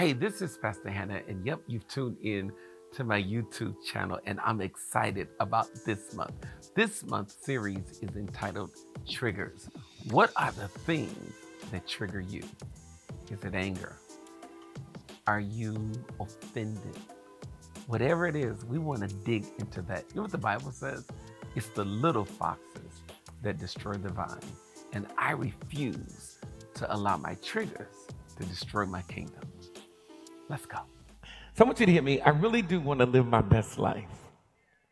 Hey, this is Pastor Hannah, and yep, you've tuned in to my YouTube channel, and I'm excited about this month. This month's series is entitled Triggers. What are the things that trigger you? Is it anger? Are you offended? Whatever it is, we want to dig into that. You know what the Bible says? It's the little foxes that destroy the vine. And I refuse to allow my triggers to destroy my kingdom. Let's go. So I want you to hear me. I really do want to live my best life.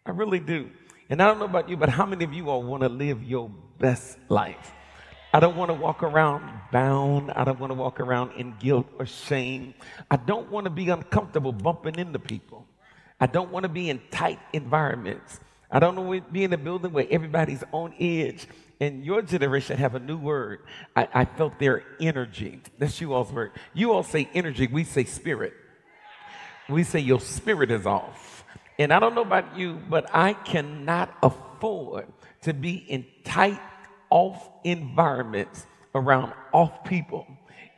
I really do. And I don't know about you, but how many of you all want to live your best life? I don't want to walk around bound. I don't want to walk around in guilt or shame. I don't want to be uncomfortable bumping into people. I don't want to be in tight environments. I don't want to be in a building where everybody's on edge. And your generation have a new word. I, I felt their energy. That's you all's word. You all say energy. We say spirit. We say your spirit is off. And I don't know about you, but I cannot afford to be in tight, off environments around off people.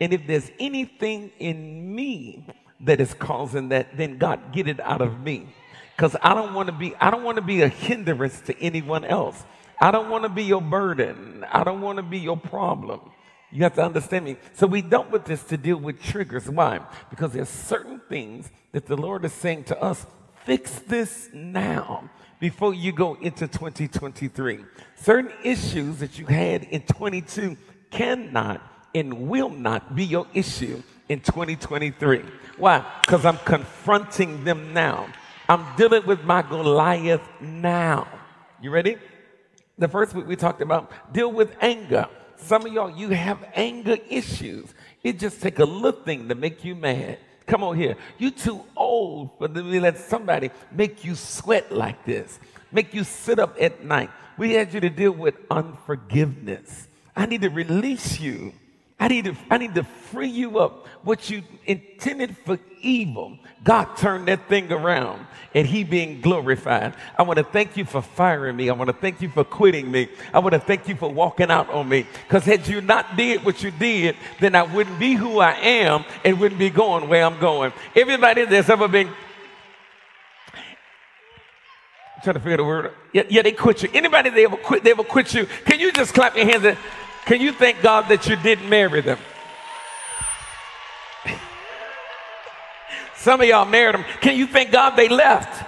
And if there's anything in me that is causing that, then God get it out of me. Because I don't want to be, I don't want to be a hindrance to anyone else. I don't want to be your burden. I don't want to be your problem. You have to understand me. So we dealt with this to deal with triggers. Why? Because there's certain things that the Lord is saying to us, fix this now before you go into 2023. Certain issues that you had in 22 cannot and will not be your issue in 2023. Why? Because I'm confronting them now. I'm dealing with my Goliath now. You ready? The first week we talked about deal with anger. Some of y'all, you have anger issues. It just take a little thing to make you mad. Come on here. You too old for to let somebody make you sweat like this, make you sit up at night. We had you to deal with unforgiveness. I need to release you. I need to, I need to free you up. What you intended for evil, God turned that thing around and He being glorified. I want to thank you for firing me. I want to thank you for quitting me. I want to thank you for walking out on me. Because had you not did what you did, then I wouldn't be who I am and wouldn't be going where I'm going. Everybody that's ever been I'm trying to figure the word. Yeah, yeah, they quit you. Anybody they ever quit, they ever quit you. Can you just clap your hands? And, can you thank God that you didn't marry them? Some of y'all married them. Can you thank God they left?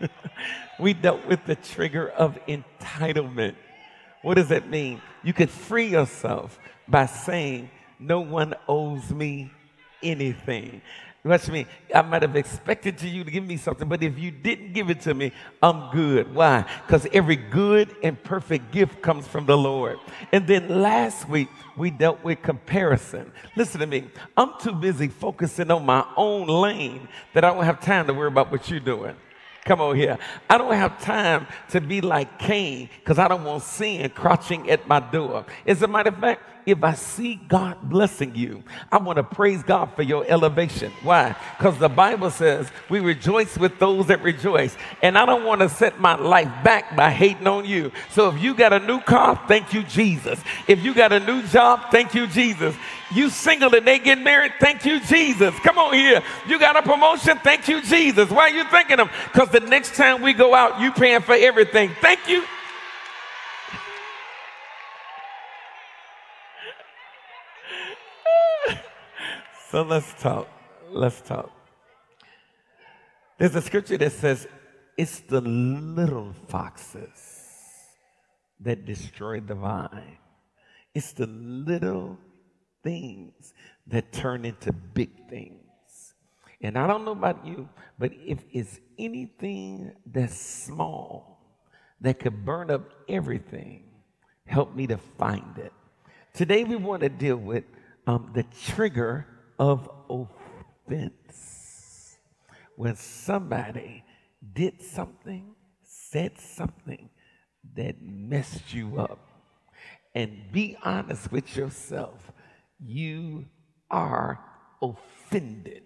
we dealt with the trigger of entitlement. What does that mean? You could free yourself by saying, No one owes me anything. Watch me. I might have expected to you to give me something, but if you didn't give it to me, I'm good. Why? Because every good and perfect gift comes from the Lord. And then last week, we dealt with comparison. Listen to me. I'm too busy focusing on my own lane that I don't have time to worry about what you're doing. Come on here. I don't have time to be like Cain because I don't want sin crouching at my door. As a matter of fact, if I see God blessing you, I want to praise God for your elevation. Why? Because the Bible says we rejoice with those that rejoice. And I don't want to set my life back by hating on you. So if you got a new car, thank you, Jesus. If you got a new job, thank you, Jesus. You single and they get married, thank you, Jesus. Come on here. You got a promotion, thank you, Jesus. Why are you thanking them? Because the next time we go out, you paying for everything. Thank you. So let's talk. Let's talk. There's a scripture that says, It's the little foxes that destroy the vine. It's the little things that turn into big things. And I don't know about you, but if it's anything that's small that could burn up everything, help me to find it. Today we want to deal with um, the trigger of offense. When somebody did something, said something that messed you up, and be honest with yourself, you are offended.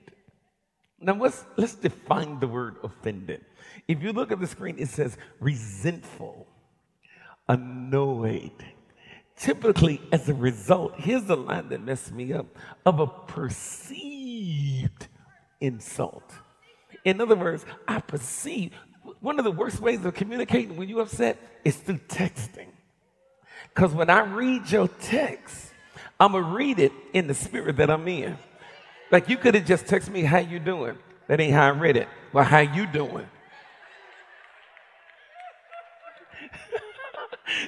Now let's let's define the word offended. If you look at the screen, it says resentful, annoyed, typically as a result, here's the line that messed me up, of a perceived insult. In other words, I perceive one of the worst ways of communicating when you're upset is through texting. Because when I read your text, I'm gonna read it in the spirit that I'm in. Like you could have just texted me, "How you doing?" That ain't how I read it. Well, how you doing?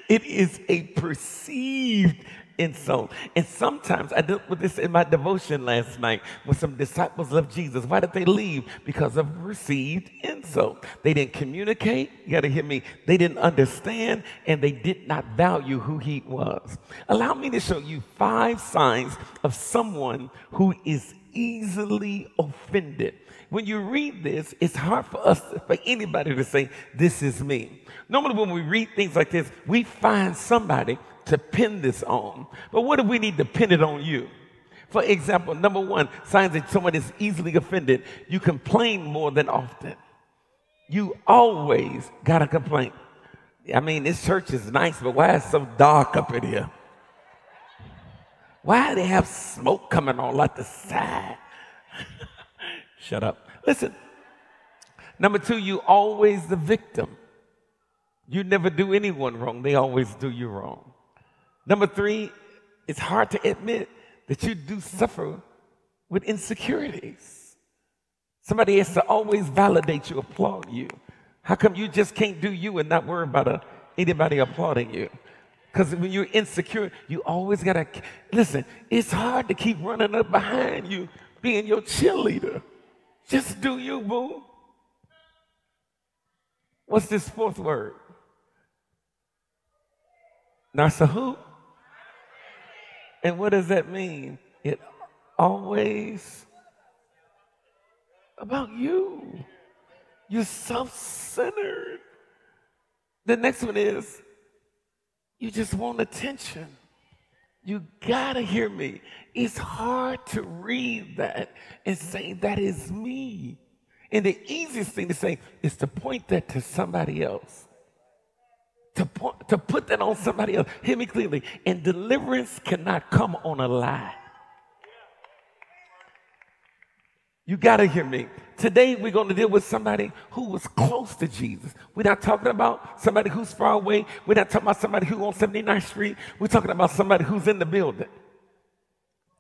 It is a perceived insult. And sometimes I dealt with this in my devotion last night when some disciples of Jesus. Why did they leave? Because of received insult. They didn't communicate. You got to hear me. They didn't understand and they did not value who he was. Allow me to show you five signs of someone who is easily offended. When you read this, it's hard for us, for anybody to say, This is me. Normally, when we read things like this, we find somebody to pin this on. But what if we need to pin it on you? For example, number one, signs that someone is easily offended. You complain more than often. You always got a complaint. I mean, this church is nice, but why is it so dark up in here? Why do they have smoke coming on like the side? Shut up. Listen. Number two, you always the victim. You never do anyone wrong. They always do you wrong. Number three, it's hard to admit that you do suffer with insecurities. Somebody has to always validate you, applaud you. How come you just can't do you and not worry about uh, anybody applauding you? Because when you're insecure, you always got to listen. It's hard to keep running up behind you, being your cheerleader. Just do you, boo. What's this fourth word? Nasahu? And what does that mean? It always about you. You're self centered. The next one is you just want attention. You gotta hear me. It's hard to read that and say, that is me. And the easiest thing to say is to point that to somebody else to, point, to put that on somebody else. Hear me clearly. And deliverance cannot come on a lie. You got to hear me. Today, we're going to deal with somebody who was close to Jesus. We're not talking about somebody who's far away. We're not talking about somebody who's on 79th Street. We're talking about somebody who's in the building.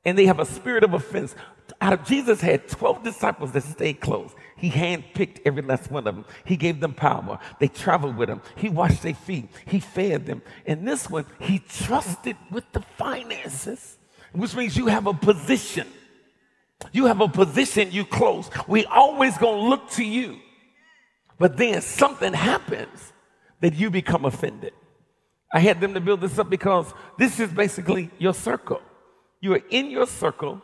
And they have a spirit of offense. Out of Jesus had 12 disciples that stayed close. He handpicked every last one of them. He gave them power. They traveled with him. He washed their feet. He fed them. And this one, he trusted with the finances, which means you have a position. You have a position you close. We always gonna look to you. But then something happens that you become offended. I had them to build this up because this is basically your circle. You are in your circle.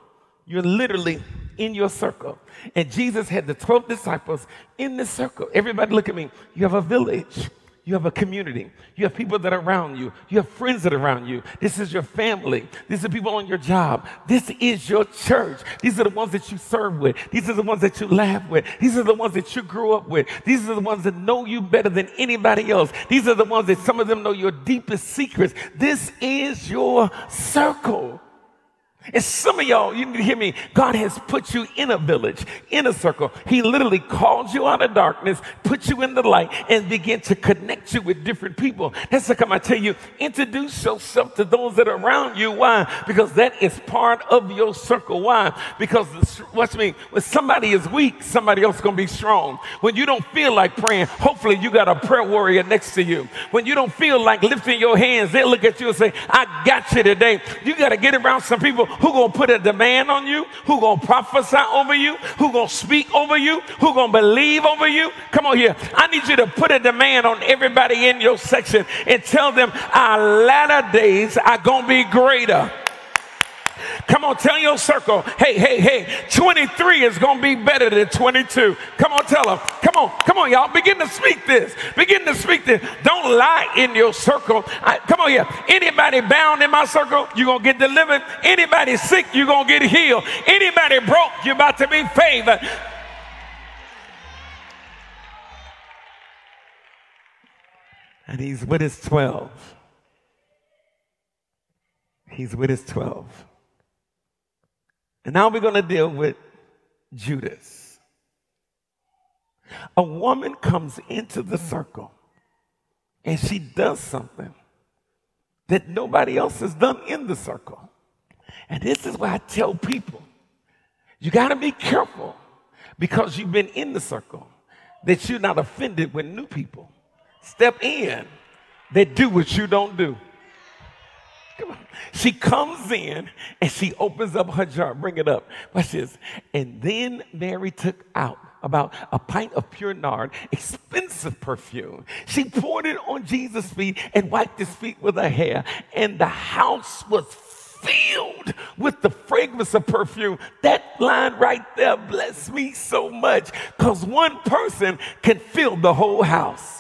You're literally in your circle. And Jesus had the 12 disciples in the circle. Everybody look at me. You have a village. You have a community. You have people that are around you. You have friends that are around you. This is your family. These are people on your job. This is your church. These are the ones that you serve with. These are the ones that you laugh with. These are the ones that you grew up with. These are the ones that know you better than anybody else. These are the ones that some of them know your deepest secrets. This is your circle. And some of y'all, you need to hear me. God has put you in a village, in a circle. He literally called you out of darkness, put you in the light, and began to connect you with different people. That's how come I tell you, introduce yourself to those that are around you. Why? Because that is part of your circle. Why? Because watch me, when somebody is weak, somebody else is gonna be strong. When you don't feel like praying, hopefully you got a prayer warrior next to you. When you don't feel like lifting your hands, they look at you and say, I got you today. You gotta get around some people who gonna put a demand on you, who gonna prophesy over you, who gonna speak over you, who gonna believe over you. Come on here. I need you to put a demand on everybody in your section and tell them our latter days are gonna be greater. Come on, tell your circle, hey, hey, hey, 23 is going to be better than 22. Come on, tell them. Come on, come on, y'all. Begin to speak this. Begin to speak this. Don't lie in your circle. I, come on here. Anybody bound in my circle, you're going to get delivered. Anybody sick, you're going to get healed. Anybody broke, you're about to be favored. And he's with his 12. He's with his 12. And now we're going to deal with Judas. A woman comes into the circle and she does something that nobody else has done in the circle. And this is why I tell people you got to be careful because you've been in the circle that you're not offended with new people. Step in that do what you don't do. Come on. She comes in and she opens up her jar. Bring it up. Watch this. And then Mary took out about a pint of pure nard, expensive perfume. She poured it on Jesus' feet and wiped his feet with her hair. And the house was filled with the fragrance of perfume. That line right there bless me so much because one person can fill the whole house.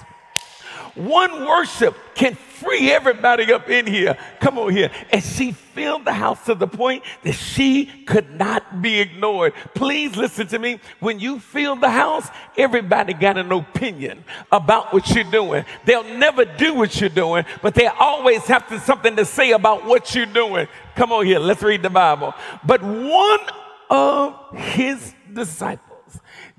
One worship can free everybody up in here. Come on here. And she filled the house to the point that she could not be ignored. Please listen to me. When you fill the house, everybody got an opinion about what you're doing. They'll never do what you're doing, but they always have to, something to say about what you're doing. Come on here. Let's read the Bible. But one of his disciples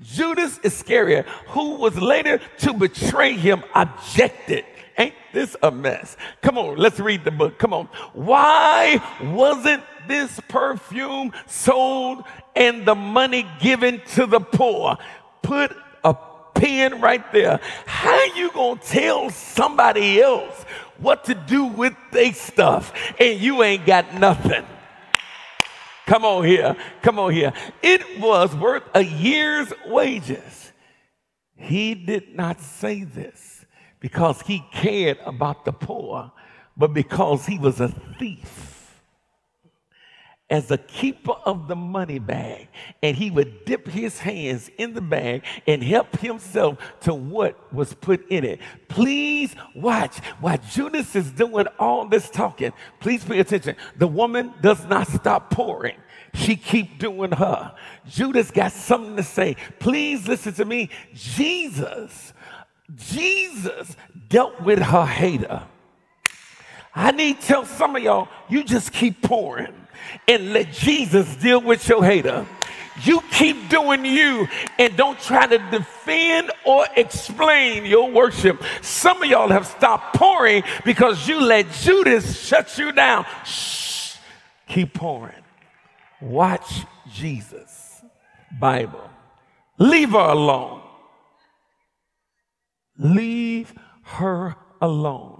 Judas Iscariot, who was later to betray him, objected. Ain't this a mess? Come on, let's read the book. Come on. Why wasn't this perfume sold and the money given to the poor? Put a pin right there. How you gonna tell somebody else what to do with their stuff and you ain't got nothing? Come on here. Come on here. It was worth a year's wages. He did not say this because he cared about the poor, but because he was a thief as a keeper of the money bag, and he would dip his hands in the bag and help himself to what was put in it. Please watch while Judas is doing all this talking. Please pay attention. The woman does not stop pouring. She keep doing her. Judas got something to say. Please listen to me. Jesus, Jesus dealt with her hater. I need to tell some of y'all, you just keep pouring and let Jesus deal with your hater. You keep doing you and don't try to defend or explain your worship. Some of y'all have stopped pouring because you let Judas shut you down. Shh, keep pouring. Watch Jesus. Bible. Leave her alone. Leave her alone.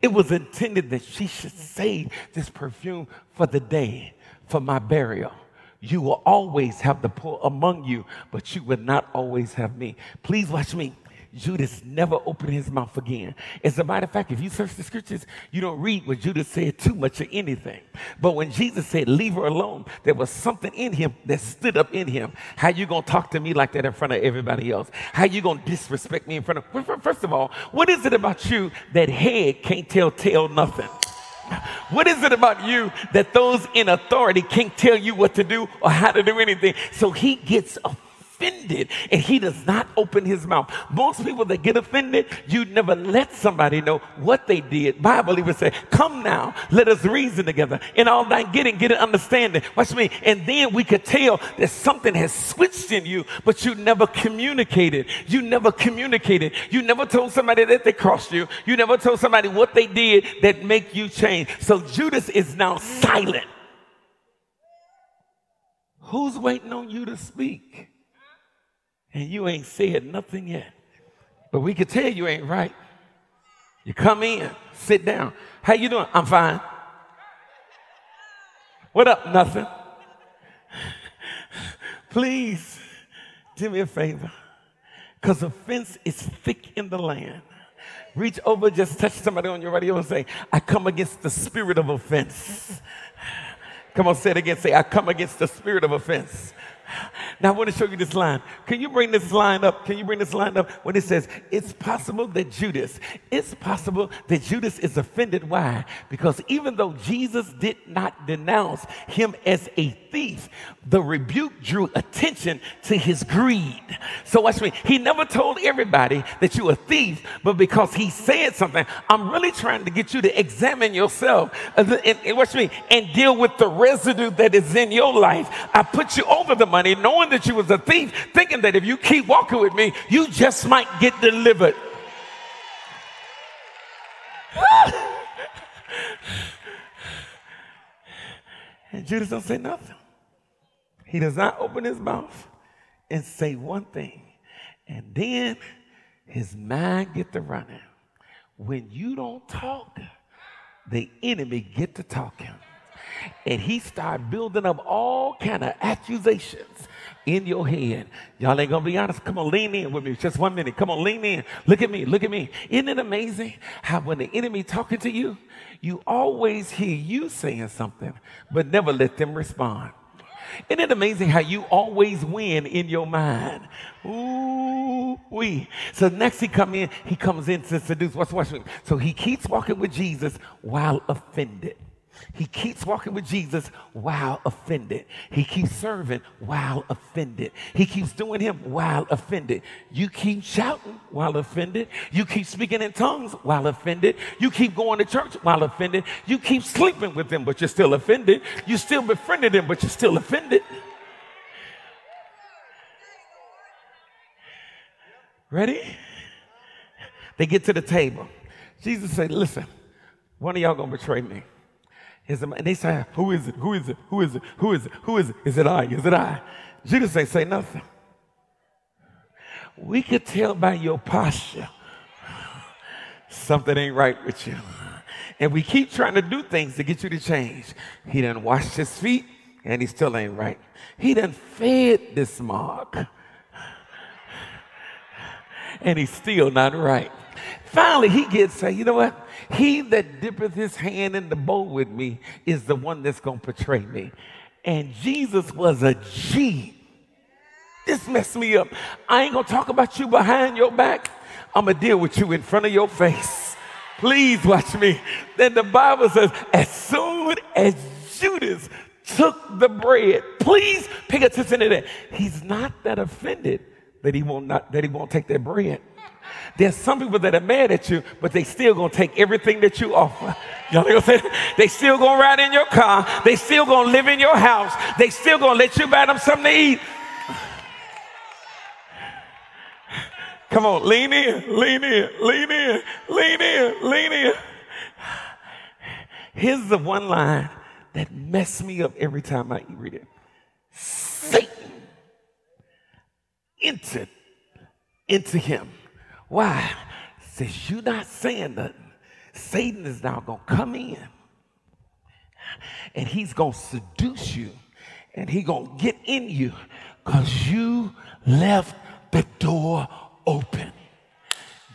It was intended that she should save this perfume for the day, for my burial. You will always have the poor among you, but you will not always have me. Please watch me. Judas never opened his mouth again. As a matter of fact, if you search the scriptures, you don't read what Judas said too much of anything. But when Jesus said, leave her alone, there was something in him that stood up in him. How you gonna talk to me like that in front of everybody else? How you gonna disrespect me in front of, first of all, what is it about you that head can't tell tail nothing? What is it about you that those in authority can't tell you what to do or how to do anything? So he gets offended offended and he does not open his mouth. Most people that get offended, you never let somebody know what they did. Bible even say, come now, let us reason together. In all that getting, get an understanding. Watch me. And then we could tell that something has switched in you, but you never communicated. You never communicated. You never told somebody that they crossed you. You never told somebody what they did that make you change. So Judas is now silent. Who's waiting on you to speak? And you ain't said nothing yet. But we could tell you ain't right. You come in, sit down. How you doing? I'm fine. What up? Nothing. Please do me a favor. Because offense is thick in the land. Reach over, just touch somebody on your radio and say, I come against the spirit of offense. Come on, say it again. Say, I come against the spirit of offense. Now I want to show you this line. Can you bring this line up? Can you bring this line up when it says, It's possible that Judas, it's possible that Judas is offended. Why? Because even though Jesus did not denounce him as a thief, the rebuke drew attention to his greed. So watch me. He never told everybody that you're a thief, but because he said something, I'm really trying to get you to examine yourself and, and watch me and deal with the residue that is in your life. I put you over the money knowing that you was a thief, thinking that if you keep walking with me, you just might get delivered. and Judas don't say nothing. He does not open his mouth and say one thing. And then his mind get to running. When you don't talk, the enemy get to talking and he started building up all kind of accusations in your head. Y'all ain't gonna be honest. Come on, lean in with me. Just one minute. Come on, lean in. Look at me. Look at me. Isn't it amazing how when the enemy talking to you, you always hear you saying something, but never let them respond. Isn't it amazing how you always win in your mind? Ooh, we. So next he come in, he comes in to seduce. What's watching? So he keeps walking with Jesus while offended. He keeps walking with Jesus while offended. He keeps serving while offended. He keeps doing him while offended. You keep shouting while offended. You keep speaking in tongues while offended. You keep going to church while offended. You keep sleeping with them, but you're still offended. You still befriended them, but you're still offended. Ready? They get to the table. Jesus said, Listen, one of y'all gonna betray me. And they say, Who is it? Who is it? Who is it? Who is it? Who is it? Is it I? Is it I? Jesus ain't say nothing. We could tell by your posture something ain't right with you. And we keep trying to do things to get you to change. He done washed his feet and he still ain't right. He done fed this mark and he's still not right. Finally, he gets say, you know what? He that dippeth his hand in the bowl with me is the one that's going to betray me. And Jesus was a G. This messed me up. I ain't going to talk about you behind your back. I'm going to deal with you in front of your face. Please watch me. Then the Bible says, as soon as Judas took the bread, please pay attention to that. He's not that offended that he won't not that he won't take that bread. There's some people that are mad at you, but they still gonna take everything that you offer. Y'all I'm saying? They still gonna ride in your car. They still gonna live in your house. They still gonna let you buy them something to eat. Come on, lean in, lean in, lean in, lean in, lean in. Here's the one line that mess me up every time I read it. Satan entered into him why? Since you're not saying nothing, Satan is now going to come in and he's going to seduce you and he's going to get in you because you left the door open.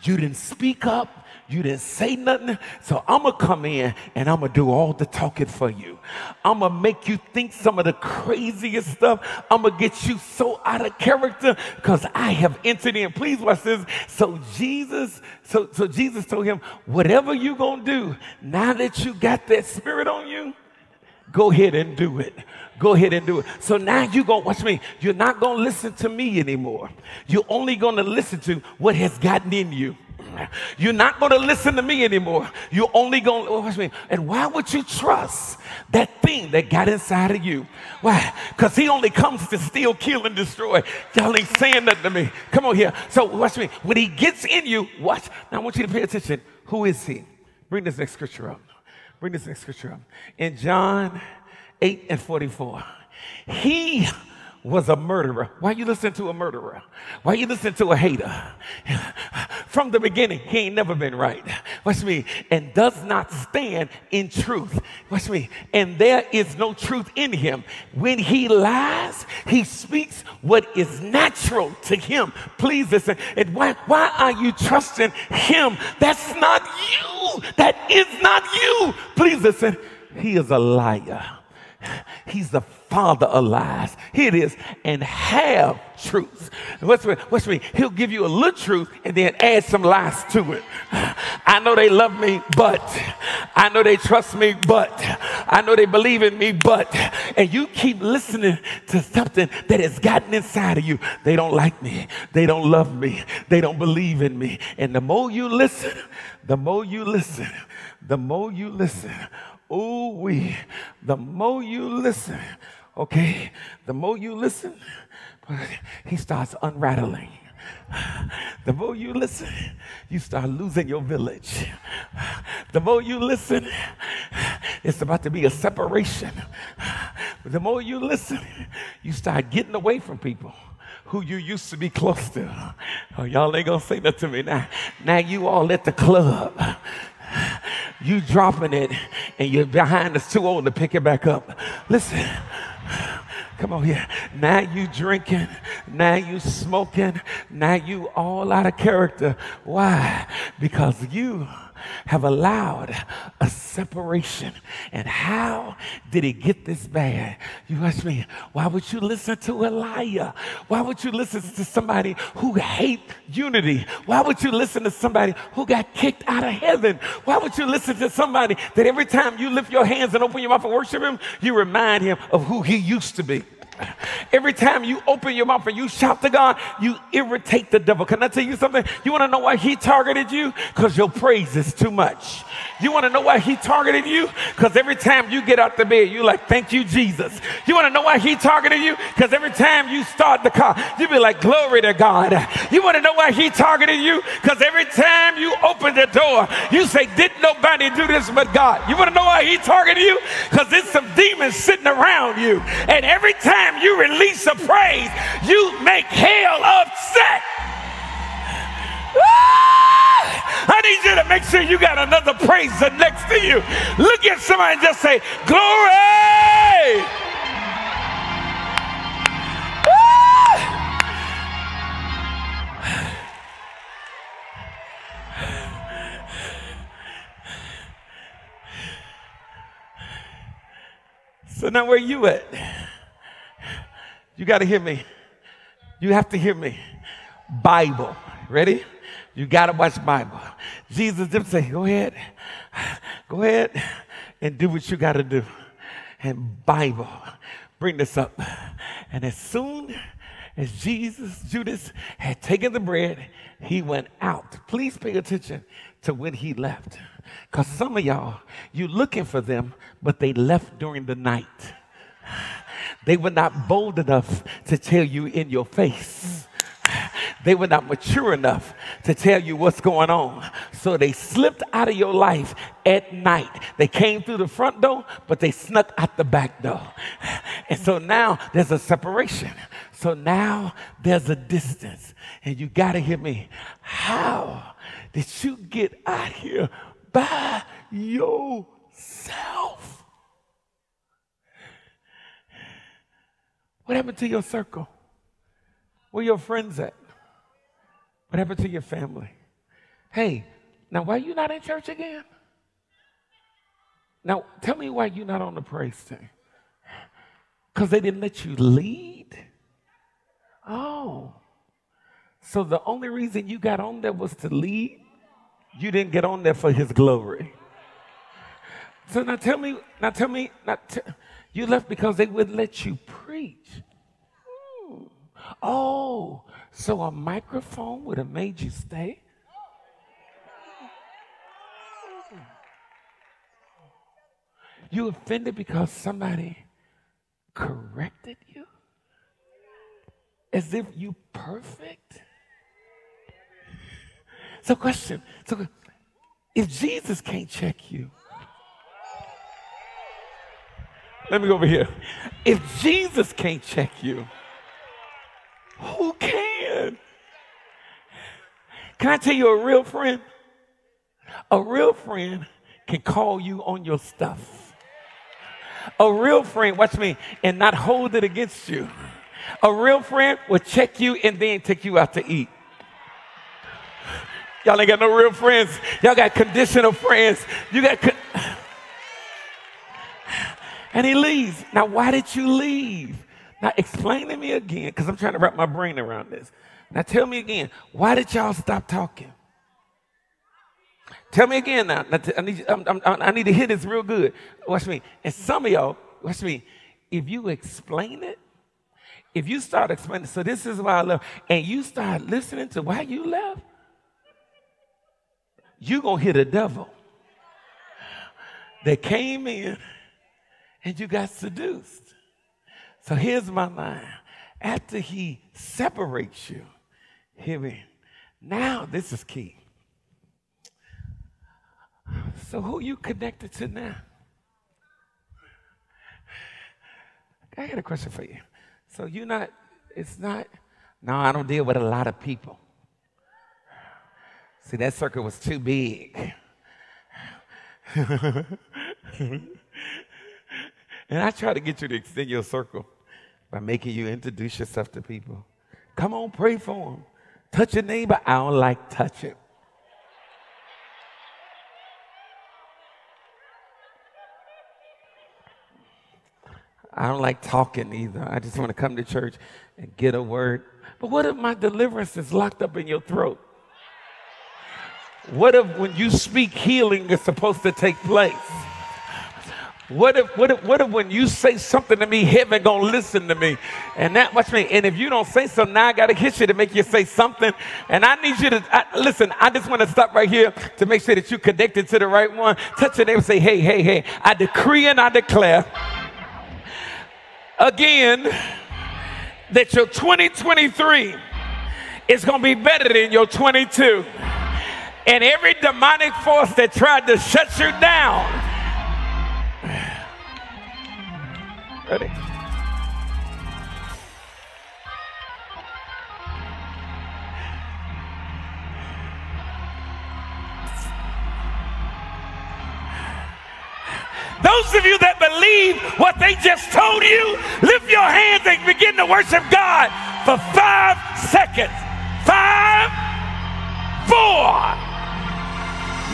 You didn't speak up. You didn't say nothing. So I'm going to come in and I'm going to do all the talking for you. I'm going to make you think some of the craziest stuff. I'm going to get you so out of character because I have entered in. Please watch this. So Jesus, so, so Jesus told him, whatever you're going to do, now that you got that spirit on you, go ahead and do it. Go ahead and do it. So now you're going to watch me. You're not going to listen to me anymore. You're only going to listen to what has gotten in you. You're not going to listen to me anymore. You're only going to oh, watch me. And why would you trust that thing that got inside of you? Why? Because he only comes to steal, kill, and destroy. Y'all ain't saying nothing to me. Come on here. So watch me. When he gets in you, watch. Now I want you to pay attention. Who is he? Bring this next scripture up. Bring this next scripture up. In John 8 and 44. He was a murderer. Why you listen to a murderer? Why you listen to a hater? From the beginning, he ain't never been right. Watch me. And does not stand in truth. Watch me. And there is no truth in him. When he lies, he speaks what is natural to him. Please listen. And why, why are you trusting him? That's not you. That is not you. Please listen. He is a liar. He's the father of lies. Here it is, and have truth. What's what's mean? He'll give you a little truth and then add some lies to it. I know they love me, but I know they trust me, but I know they believe in me, but and you keep listening to something that has gotten inside of you. They don't like me. They don't love me. They don't believe in me. And the more you listen, the more you listen, the more you listen. Oh, we, the more you listen, okay, the more you listen, he starts unrattling. The more you listen, you start losing your village. The more you listen, it's about to be a separation. The more you listen, you start getting away from people who you used to be close to. Oh, y'all ain't gonna say that to me now. Now you all at the club. You dropping it and you're behind us too old to pick it back up. Listen. Come on here. Now you drinking. Now you smoking. Now you all out of character. Why? Because you have allowed a separation. And how did it get this bad? You ask me, why would you listen to a liar? Why would you listen to somebody who hate unity? Why would you listen to somebody who got kicked out of heaven? Why would you listen to somebody that every time you lift your hands and open your mouth and worship him, you remind him of who he used to be? Every time you open your mouth and you shout to God, you irritate the devil. Can I tell you something? You want to know why he targeted you? Because your praise is too much. You want to know why he targeted you? Because every time you get out the bed, you're like, thank you, Jesus. You want to know why he targeted you? Because every time you start the car, you be like, glory to God. You want to know why he targeted you? Because every time you open the door, you say, didn't nobody do this but God. You want to know why he targeted you? Because there's some demons sitting around you. And every time time you release a praise, you make hell upset. Ah! I need you to make sure you got another praiser next to you. Look at somebody and just say, Glory! Ah! So now where you at? You got to hear me. You have to hear me. Bible. Ready? You got to watch Bible. Jesus didn't say, go ahead, go ahead and do what you got to do. And Bible, bring this up. And as soon as Jesus, Judas, had taken the bread, he went out. Please pay attention to when he left. Because some of y'all, you're looking for them, but they left during the night. They were not bold enough to tell you in your face. They were not mature enough to tell you what's going on. So they slipped out of your life at night. They came through the front door, but they snuck out the back door. And so now there's a separation. So now there's a distance. And you got to hear me. How did you get out here by yourself? What happened to your circle? Where your friends at? What happened to your family? Hey, now why are you not in church again? Now tell me why you not on the praise team. Because they didn't let you lead? Oh. So the only reason you got on there was to lead? You didn't get on there for his glory. So now tell me, now tell me, now t- you left because they wouldn't let you preach. Hmm. Oh, so a microphone would have made you stay? You offended because somebody corrected you? As if you perfect? So question, so if Jesus can't check you, Let me go over here. If Jesus can't check you, who can? Can I tell you a real friend? A real friend can call you on your stuff. A real friend, watch me, and not hold it against you. A real friend will check you and then take you out to eat. Y'all ain't got no real friends. Y'all got conditional friends. You got. Con- And he leaves. Now, why did you leave? Now, explain to me again, because I'm trying to wrap my brain around this. Now, tell me again, why did y'all stop talking? Tell me again now. I need, I'm, I'm, i need to hit this real good. Watch me. And some of y'all, watch me, if you explain it, if you start explaining, so this is why I love, and you start listening to why you left, you're going to hit a devil that came in and you got seduced. So here's my line. After he separates you, hear me. Now, this is key. So who you connected to now? I got a question for you. So you're not, it's not, no, I don't deal with a lot of people. See, that circle was too big. and I try to get you to extend your circle by making you introduce yourself to people. Come on, pray for them. Touch your neighbor. I don't like touching. I don't like talking either. I just want to come to church and get a word. But what if my deliverance is locked up in your throat? What if when you speak, healing is supposed to take place? What if, what if, what if when you say something to me, heaven gonna listen to me? And that, watch me. And if you don't say something, now I gotta hit you to make you say something. And I need you to, I, listen, I just wanna stop right here to make sure that you connected to the right one. Touch your neighbor say, hey, hey, hey, I decree and I declare again that your 2023 is to be better than your 22. And every demonic force that tried to shut you down. Ready? Those of you that believe what they just told you, lift your hands and begin to worship God for five seconds. Five, four.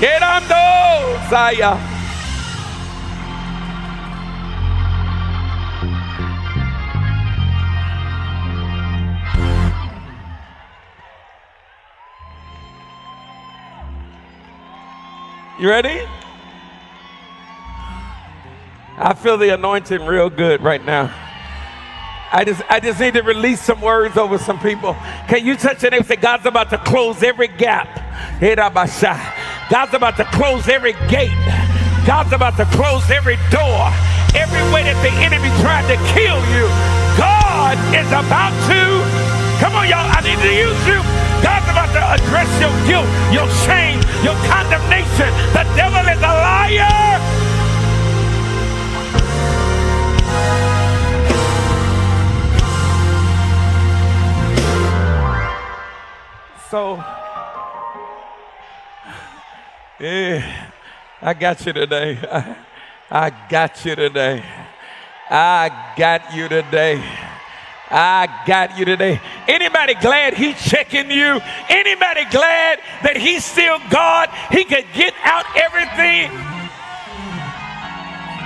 Get on those, Zaya. You ready? I feel the anointing real good right now. I just, I just need to release some words over some people. Can you touch your name and say, God's about to close every gap? God's about to close every gate. God's about to close every door. Every way that the enemy tried to kill you, God is about to. Come on, y'all. I need to use you. God's about to address your guilt, your shame, your condemnation. The devil is a liar. So, yeah, I got you today. I, I got you today. I got you today. I got you today. Anybody glad he's checking you? Anybody glad that he's still God? He could get out everything.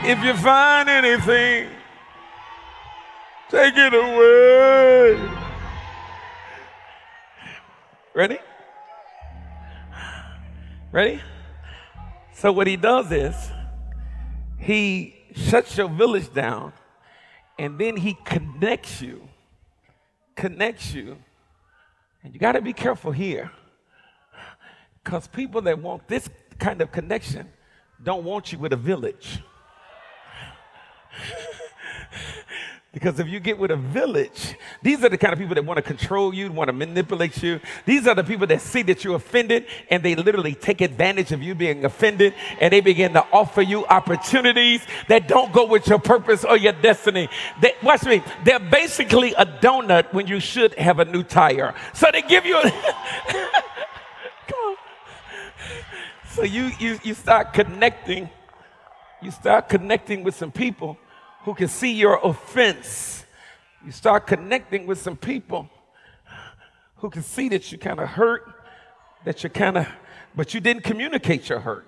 If you find anything, take it away. Ready? Ready? So, what he does is he shuts your village down and then he connects you. Connects you. And you got to be careful here because people that want this kind of connection don't want you with a village. Because if you get with a village, these are the kind of people that want to control you, want to manipulate you. These are the people that see that you're offended and they literally take advantage of you being offended and they begin to offer you opportunities that don't go with your purpose or your destiny. They, watch me, they're basically a donut when you should have a new tire. So they give you a. So you, you, you start connecting, you start connecting with some people who can see your offense. You start connecting with some people who can see that you kind of hurt, that you kind of, but you didn't communicate your hurt.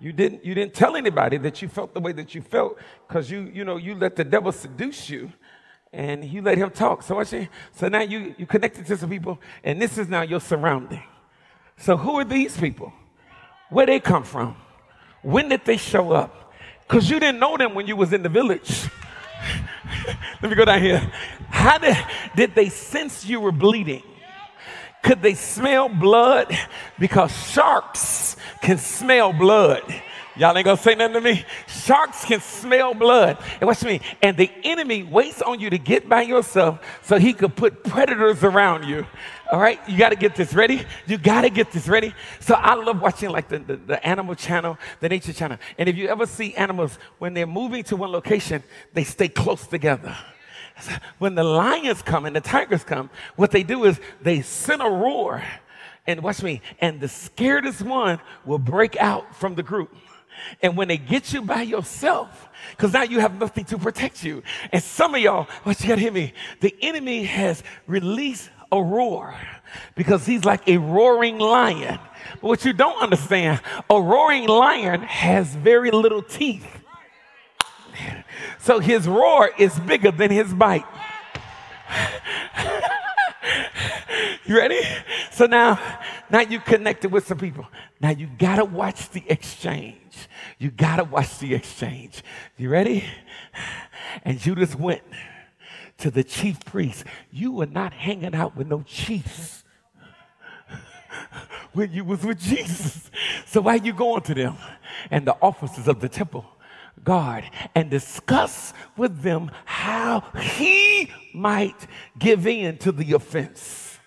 You didn't, you didn't tell anybody that you felt the way that you felt because you, you know, you let the devil seduce you and you let him talk. So, what you, so now you, you connected to some people and this is now your surrounding. So who are these people? Where they come from? When did they show up? Because you didn't know them when you was in the village. Let me go down here. How did, did they sense you were bleeding? Could they smell blood? Because sharks can smell blood. Y'all ain't gonna say nothing to me. Sharks can smell blood. And watch me. And the enemy waits on you to get by yourself so he could put predators around you. All right, you got to get this ready. You got to get this ready. So I love watching like the, the, the, animal channel, the nature channel. And if you ever see animals, when they're moving to one location, they stay close together. When the lions come and the tigers come, what they do is they send a roar. And watch me, and the scaredest one will break out from the group. And when they get you by yourself, because now you have nothing to protect you. And some of y'all, what you gotta hear me, the enemy has released a roar because he's like a roaring lion. But what you don't understand, a roaring lion has very little teeth. So his roar is bigger than his bite. you ready? So now, now you connected with some people. Now you gotta watch the exchange. You gotta watch the exchange. You ready? And Judas went to the chief priest. You were not hanging out with no chiefs when you was with Jesus. So why you going to them and the officers of the temple guard and discuss with them how he might give in to the offense?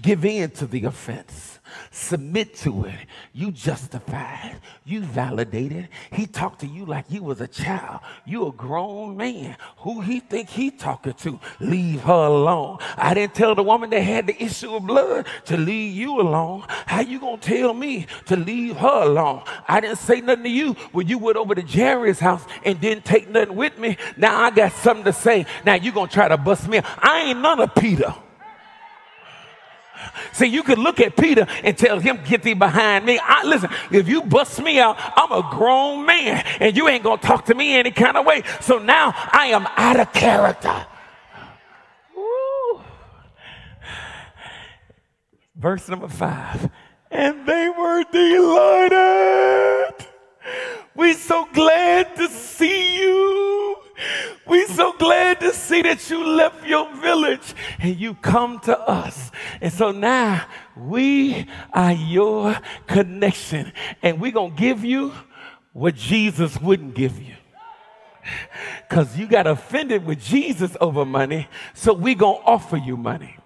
Give in to the offense. Submit to it. You justified. You validated. He talked to you like you was a child. You a grown man. Who he think he talking to? Leave her alone. I didn't tell the woman that had the issue of blood to leave you alone. How you gonna tell me to leave her alone? I didn't say nothing to you when you went over to Jerry's house and didn't take nothing with me. Now I got something to say. Now you gonna try to bust me. I ain't none of Peter. See, you could look at Peter and tell him, Get thee behind me. I, listen, if you bust me out, I'm a grown man and you ain't gonna talk to me any kind of way. So now I am out of character. Woo. Verse number five. And they were delighted. We're so glad to see you. We so glad to see that you left your village and you come to us. And so now we are your connection and we're going to give you what Jesus wouldn't give you. Because you got offended with Jesus over money, so we going to offer you money.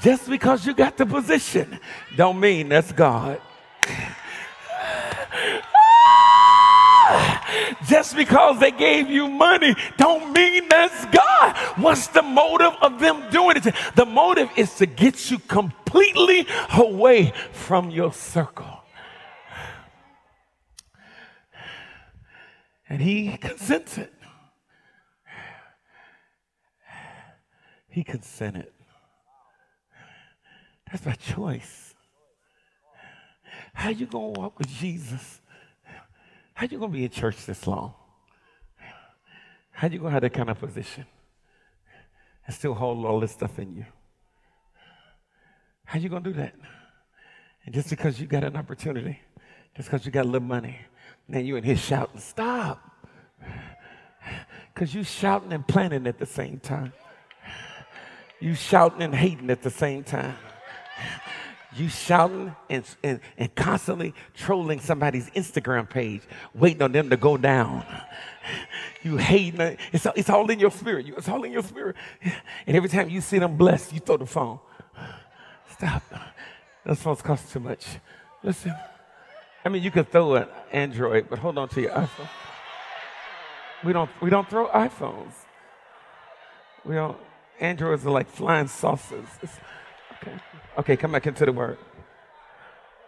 Just because you got the position don't mean that's God. Just because they gave you money don't mean that's God. What's the motive of them doing it? The motive is to get you completely away from your circle. And he consented. He consented. That's my choice. How you gonna walk with Jesus how you gonna be in church this long? How you gonna have that kind of position and still hold all this stuff in you? How you gonna do that? And just because you got an opportunity, just because you got a little money, now you in here shouting, stop. Because you shouting and planning at the same time. You shouting and hating at the same time. You shouting and, and, and constantly trolling somebody's Instagram page, waiting on them to go down. You hating it. It's, it's all in your spirit. It's all in your spirit. And every time you see them blessed, you throw the phone. Stop. Those phones cost too much. Listen. I mean, you could throw an Android, but hold on to your iPhone. We don't, we don't throw iPhones. We don't. Androids are like flying saucers. It's, okay. Okay, come back into the word.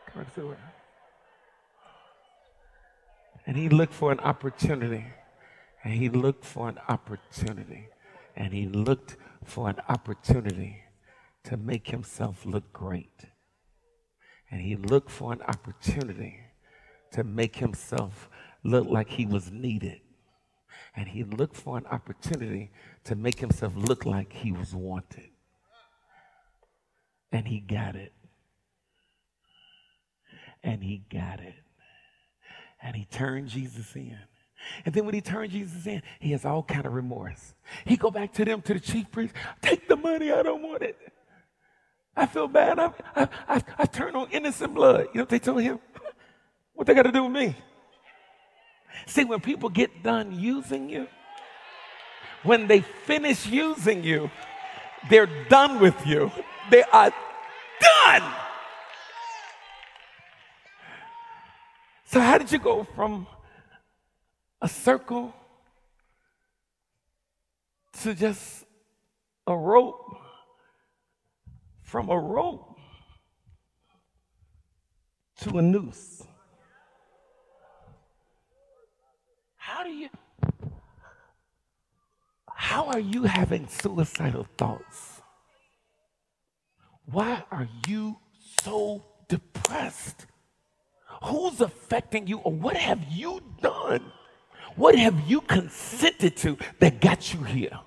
Come back into the word. And he looked for an opportunity. And he looked for an opportunity. And he looked for an opportunity to make himself look great. And he looked for an opportunity to make himself look like he was needed. And he looked for an opportunity to make himself look like he was wanted. And he got it. And he got it. And he turned Jesus in. And then when he turned Jesus in, he has all kind of remorse. He go back to them, to the chief priest, take the money, I don't want it. I feel bad. I, I, I, I turn on innocent blood. You know what they told him? What they got to do with me? See, when people get done using you, when they finish using you, they're done with you. They are done. So, how did you go from a circle to just a rope? From a rope to a noose? How do you, how are you having suicidal thoughts? Why are you so depressed? Who's affecting you, or what have you done? What have you consented to that got you here?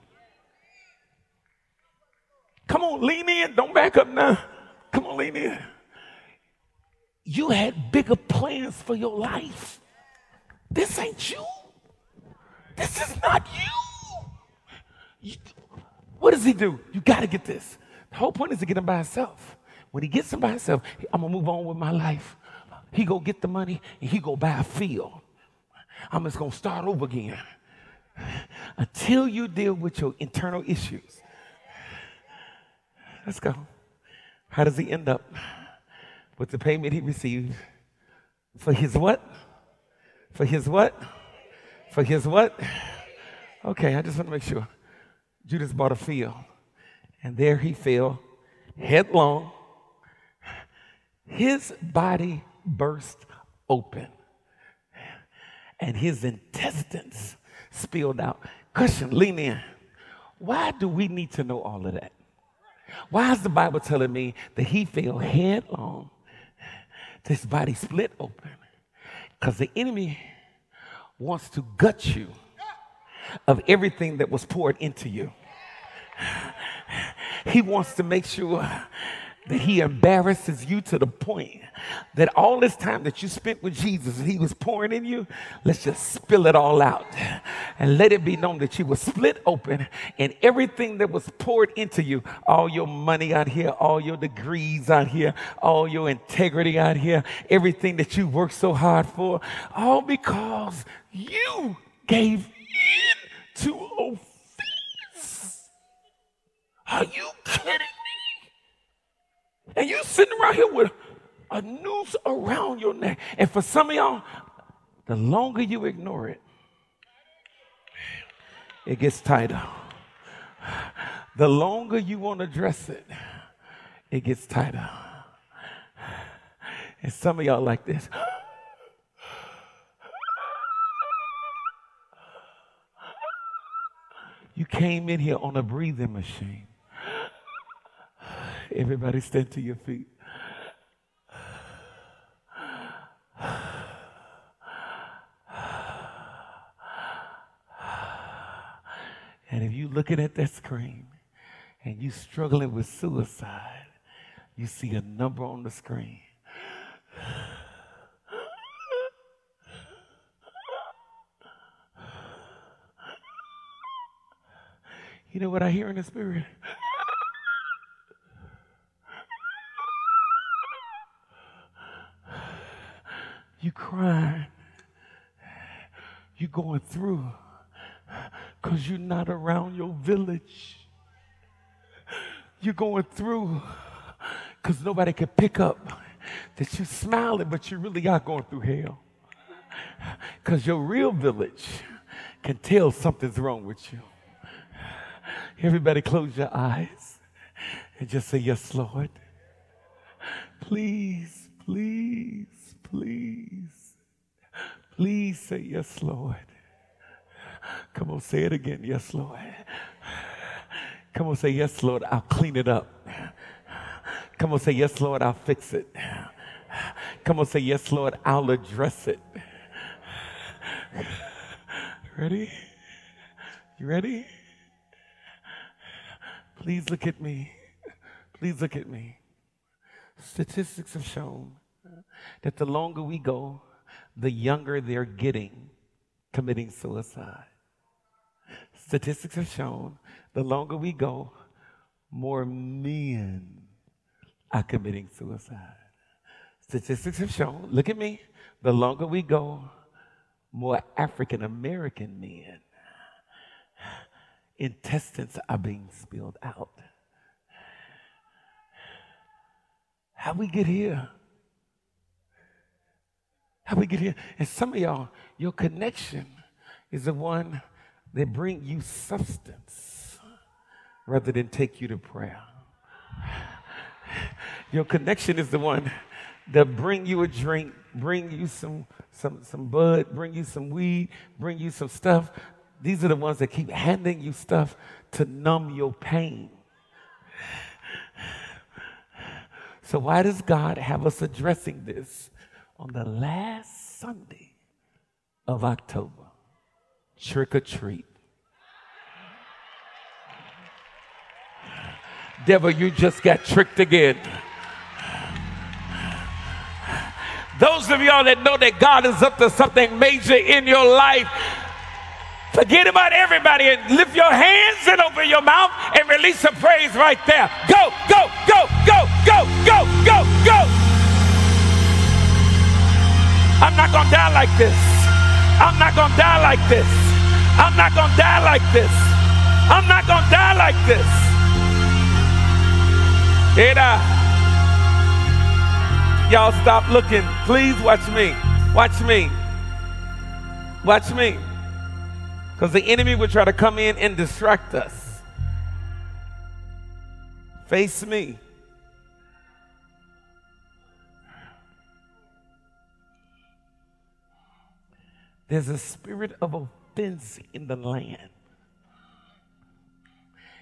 Come on, lean in. Don't back up now. Come on, lean in. You had bigger plans for your life. This ain't you. This is not you. you what does he do? You got to get this. The whole point is to get him by himself. When he gets him by himself, I'm gonna move on with my life. He go get the money and he go buy a field. I'm just gonna start over again until you deal with your internal issues. Let's go. How does he end up with the payment he received for his what? For his what? For his what? Okay, I just want to make sure. Judas bought a field, and there he fell headlong. His body burst open, and his intestines spilled out. Question, lean in. Why do we need to know all of that? Why is the Bible telling me that he fell headlong? His body split open. Because the enemy wants to gut you of everything that was poured into you. He wants to make sure that he embarrasses you to the point that all this time that you spent with Jesus and he was pouring in you, let's just spill it all out and let it be known that you were split open and everything that was poured into you, all your money out here, all your degrees out here, all your integrity out here, everything that you worked so hard for, all because you gave in to offense. Are you kidding me? And you sitting around here with a noose around your neck. And for some of y'all, the longer you ignore it, it gets tighter. The longer you want to dress it, it gets tighter. And some of y'all like this. You came in here on a breathing machine. Everybody stand to your feet. And if you're looking at that screen and you're struggling with suicide, you see a number on the screen. You know what I hear in the spirit? You crying. You going through because you're not around your village. You're going through because nobody can pick up that you're smiling, but you really are going through hell. Because your real village can tell something's wrong with you. Everybody close your eyes and just say, Yes, Lord. Please, please, please, please say, Yes, Lord. Come on, say it again. Yes, Lord. Come on, say, Yes, Lord, I'll clean it up. Come on, say, Yes, Lord, I'll fix it. Come on, say, Yes, Lord, I'll address it. Ready? You ready? Please look at me. Please look at me. Statistics have shown that the longer we go, the younger they're getting committing suicide. Statistics have shown the longer we go, more men are committing suicide. Statistics have shown, look at me, the longer we go, more African American men intestines are being spilled out. How we get here? How we get here? And some of y'all, your connection is the one that bring you substance rather than take you to prayer. Your connection is the one that bring you a drink, bring you some some some bud, bring you some weed, bring you some stuff. These are the ones that keep handing you stuff to numb your pain. So why does God have us addressing this on the last Sunday of October? Trick or treat. Devil, you just got tricked again. Those of y'all that know that God is up to something major in your life, forget about everybody and lift your hands and open your mouth and release a praise right there. Go, go, go, go, go, go, go, go. I'm not going to die like this. I'm not going to die like this. I'm not going to die like this. I'm not going to die like this. Era. Y'all stop looking. Please watch me. Watch me. Watch me. Because the enemy would try to come in and distract us. Face me. There's a spirit of offense in the land.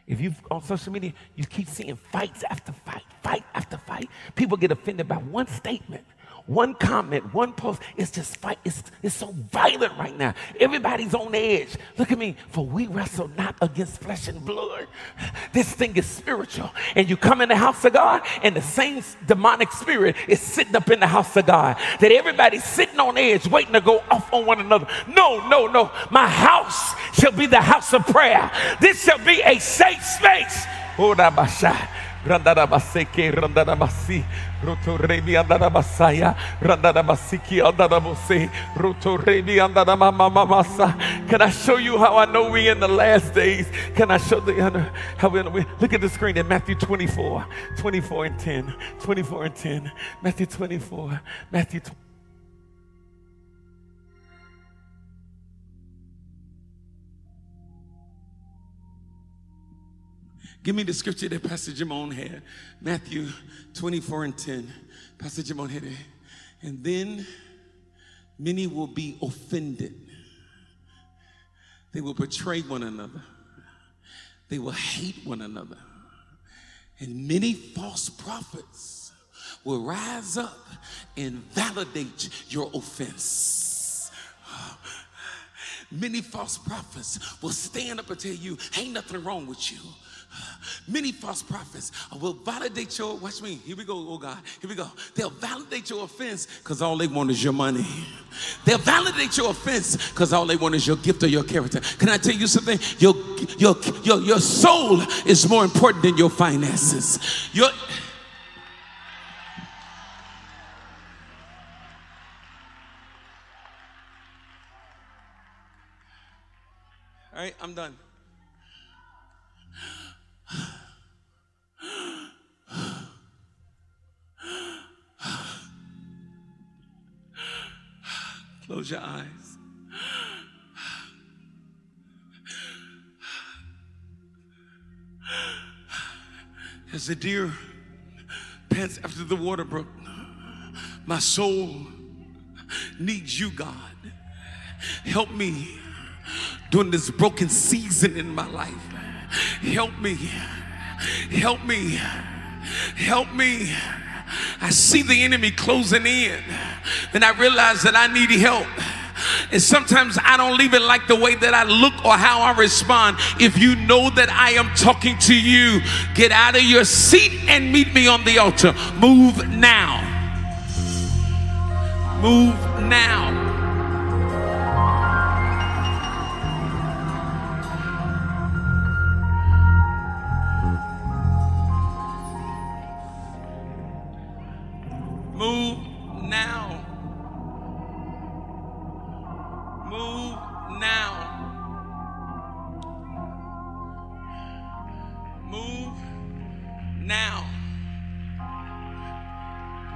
If you on social media, you keep seeing fights after fight, fight after fight. People get offended by one statement, one comment, one post. It's just fight. It's, it's so violent right now. Everybody's on edge. Look at me. For we wrestle not against flesh and blood. This thing is spiritual. And you come in the house of God, and the same demonic spirit is sitting up in the house of God. That everybody's sitting on edge, waiting to go off on one another. No, no, no. My house shall be the house of prayer. This shall be a safe space. Oh, Randarabaseke, randarabasi, roto rebi andarabasaya, randarabasiki andarabose, rebi andaramamamasa. Can I show you how I know we in the last days? Can I show the how we, we look at the screen in Matthew 24, 24 and 10, 24 and 10, Matthew 24, Matthew 24. Give me the scripture that Pastor Jamon had. Matthew 24 and 10. Pastor Jamon had it. And then many will be offended. They will betray one another. They will hate one another. And many false prophets will rise up and validate your offense. Many false prophets will stand up and tell you, ain't nothing wrong with you. Many false prophets will validate your, watch me, here we go, oh God, here we go. They'll validate your offense because all they want is your money. They'll validate your offense because all they want is your gift or your character. Can I tell you something? Your, your, your, your soul is more important than your finances. Your, all right, I'm done. Close your eyes. As the deer pants after the water brook, my soul needs you, God. Help me during this broken season in my life. Help me. Help me. Help me. I see the enemy closing in. Then I realize that I need help. And sometimes I don't even like the way that I look or how I respond. If you know that I am talking to you, get out of your seat and meet me on the altar. Move now. Move now.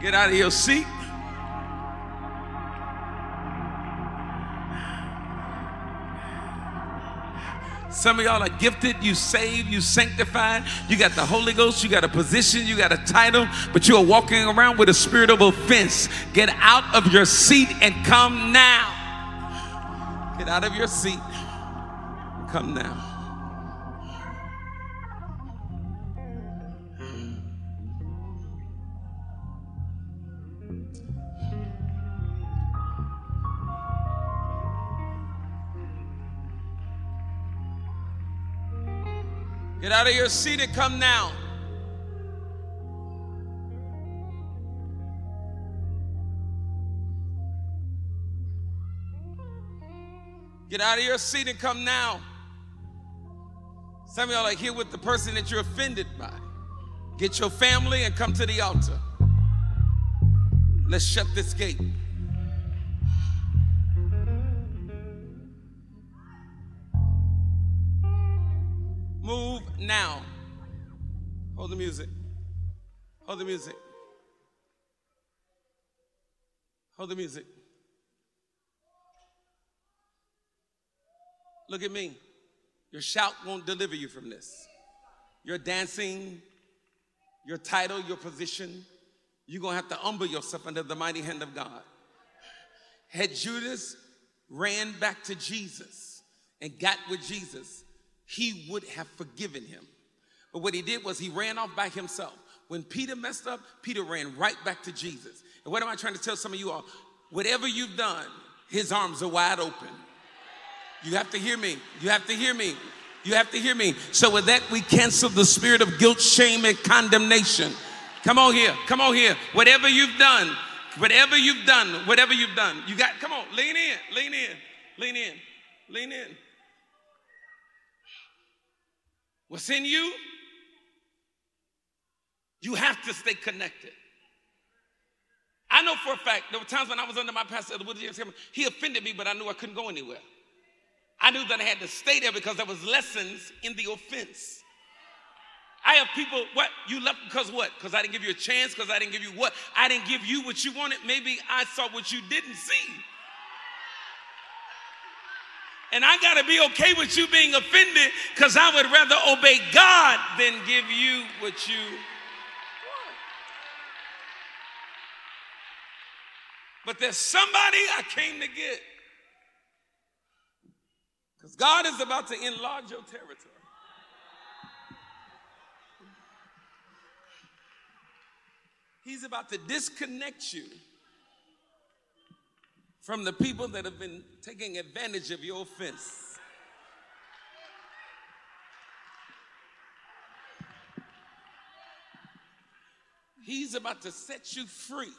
Get out of your seat. Some of y'all are gifted, you saved, you sanctified, you got the Holy Ghost, you got a position, you got a title, but you are walking around with a spirit of offense. Get out of your seat and come now. Get out of your seat. Come now. Get out of your seat and come now. Get out of your seat and come now. Some of y'all are here with the person that you're offended by. Get your family and come to the altar. Let's shut this gate. Move now. Hold the music. Hold the music. Hold the music. Look at me. Your shout won't deliver you from this. Your dancing, your title, your position, you're going to have to humble yourself under the mighty hand of God. Had Judas ran back to Jesus and got with Jesus, he would have forgiven him. But what he did was he ran off by himself. When Peter messed up, Peter ran right back to Jesus. And what am I trying to tell some of you all? Whatever you've done, his arms are wide open. You have to hear me. You have to hear me. You have to hear me. So, with that, we cancel the spirit of guilt, shame, and condemnation. Come on here. Come on here. Whatever you've done, whatever you've done, whatever you've done, you got, come on, lean in, lean in, lean in, lean in. What's in you, you have to stay connected. I know for a fact there were times when I was under my pastor, he offended me, but I knew I couldn't go anywhere. I knew that I had to stay there because there was lessons in the offense. I have people, what? You left because what? Because I didn't give you a chance? Because I didn't give you what? I didn't give you what you wanted. Maybe I saw what you didn't see. And I got to be okay with you being offended because I would rather obey God than give you what you want. But there's somebody I came to get. Because God is about to enlarge your territory. He's about to disconnect you from the people that have been taking advantage of your offense. He's about to set you free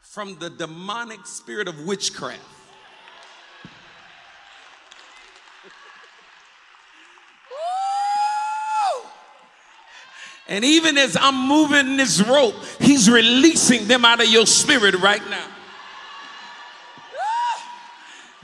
from the demonic spirit of witchcraft. And even as I'm moving this rope, he's releasing them out of your spirit right now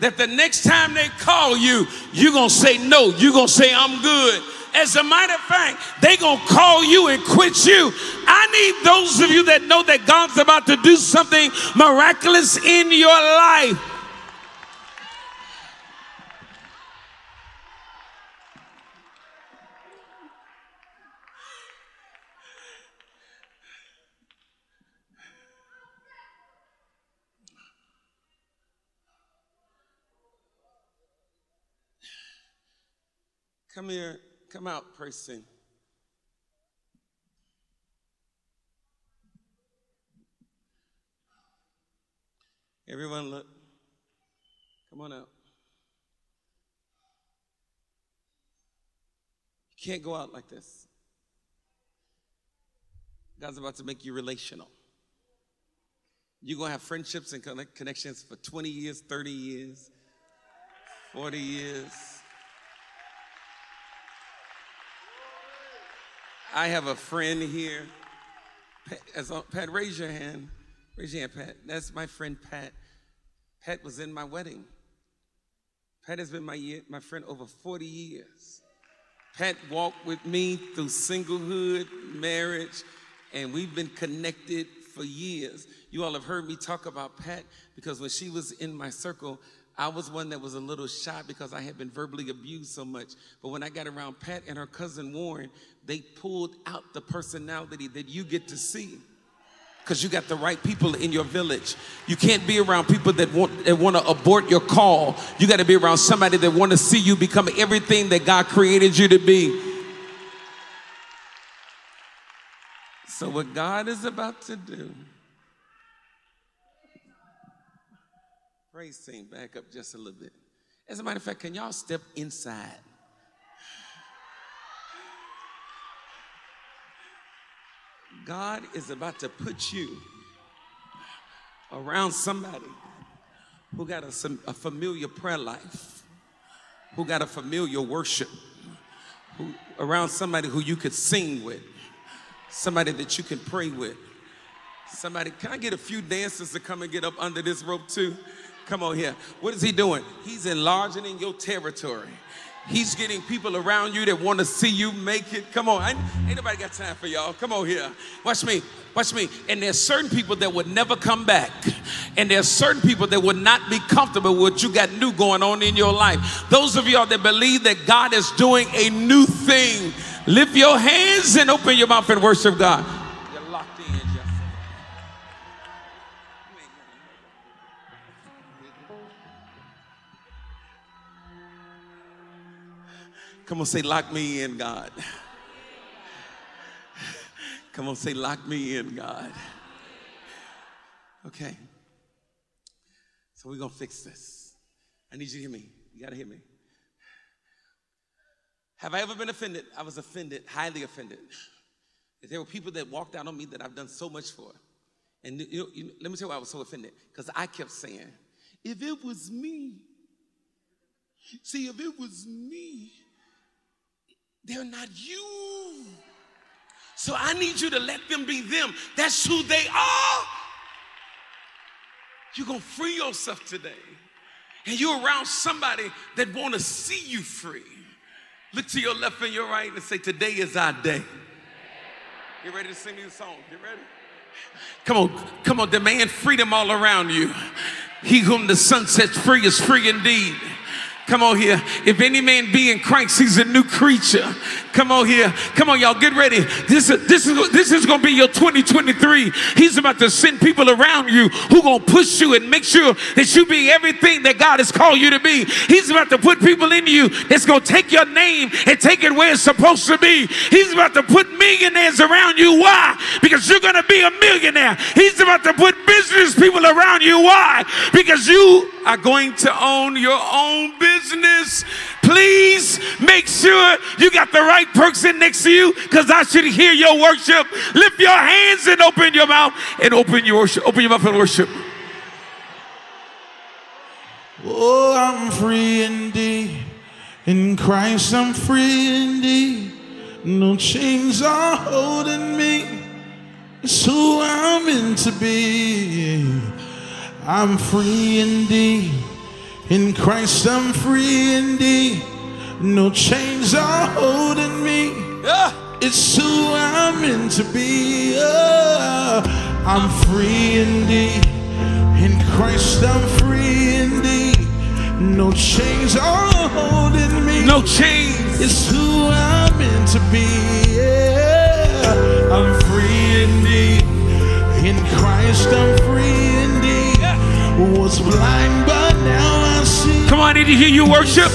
that the next time they call you, you're going to say no. You're going to say, I'm good. As a matter of fact, they're going to call you and quit you. I need those of you that know that God's about to do something miraculous in your life. Come here, come out, person. Everyone, look. Come on out. You can't go out like this. God's about to make you relational. You're going to have friendships and connections for 20 years, 30 years, 40 years. I have a friend here. Pat, as Pat, raise your hand. Raise your hand, Pat. That's my friend Pat. Pat was in my wedding. Pat has been my, year, my friend over 40 years. Pat walked with me through singlehood, marriage, and we've been connected for years. You all have heard me talk about Pat because when she was in my circle, I was one that was a little shy because I had been verbally abused so much. But when I got around Pat and her cousin Warren, they pulled out the personality that you get to see because you got the right people in your village. You can't be around people that want that want to abort your call. You got to be around somebody that want to see you become everything that God created you to be. So what God is about to do. Praise team, back up just a little bit. As a matter of fact, can y'all step inside? God is about to put you around somebody who got a, a familiar prayer life, who got a familiar worship, who, around somebody who you could sing with, somebody that you can pray with. Somebody, can I get a few dancers to come and get up under this rope too? Come on here. What is he doing? He's enlarging in your territory. He's getting people around you that want to see you make it. Come on. Ain't nobody got time for y'all. Come on here. Watch me. Watch me. And there's certain people that would never come back. And there's certain people that would not be comfortable with what you got new going on in your life. Those of y'all that believe that God is doing a new thing, lift your hands and open your mouth and worship God. Come on, say, lock me in, God. Come on, say, lock me in, God. Okay. So we're going to fix this. I need you to hear me. You got to hear me. Have I ever been offended? I was offended, highly offended. There were people that walked out on me that I've done so much for. And you know, you know, let me tell you why I was so offended. Because I kept saying, if it was me, see, if it was me, they're not you. So I need you to let them be them. That's who they are. You're going to free yourself today. And you're around somebody that want to see you free. Look to your left and your right and say, today is our day. Get ready to sing me a song. Get ready. Come on, come on, demand freedom all around you. He whom the Son sets free is free indeed. Come on here. If any man be in Christ, he's a new creature. Come on here. Come on, y'all. Get ready. This is this is this is gonna be your 2023. He's about to send people around you who gonna push you and make sure that you be everything that God has called you to be. He's about to put people in you that's gonna take your name and take it where it's supposed to be. He's about to put millionaires around you. Why? Because you're gonna be a millionaire. He's about to put business people around you. Why? Because you are going to own your own business. Please make sure you got the right person next to you because I should hear your worship. Lift your hands and open your mouth and open your worship. Open your mouth and worship. Oh, I'm free indeed. In Christ, I'm free indeed. No chains are holding me. It's who I'm meant to be. I'm free indeed. In Christ, I'm free indeed. No chains are holding me. Yeah. It's who I'm meant to be. Oh, I'm free indeed. In Christ, I'm free indeed. No chains are holding me. No chains. It's who I'm meant to be. Yeah. I'm free indeed. In Christ, I'm free indeed. Was blind, but now I see. Come on, I need to hear you worship.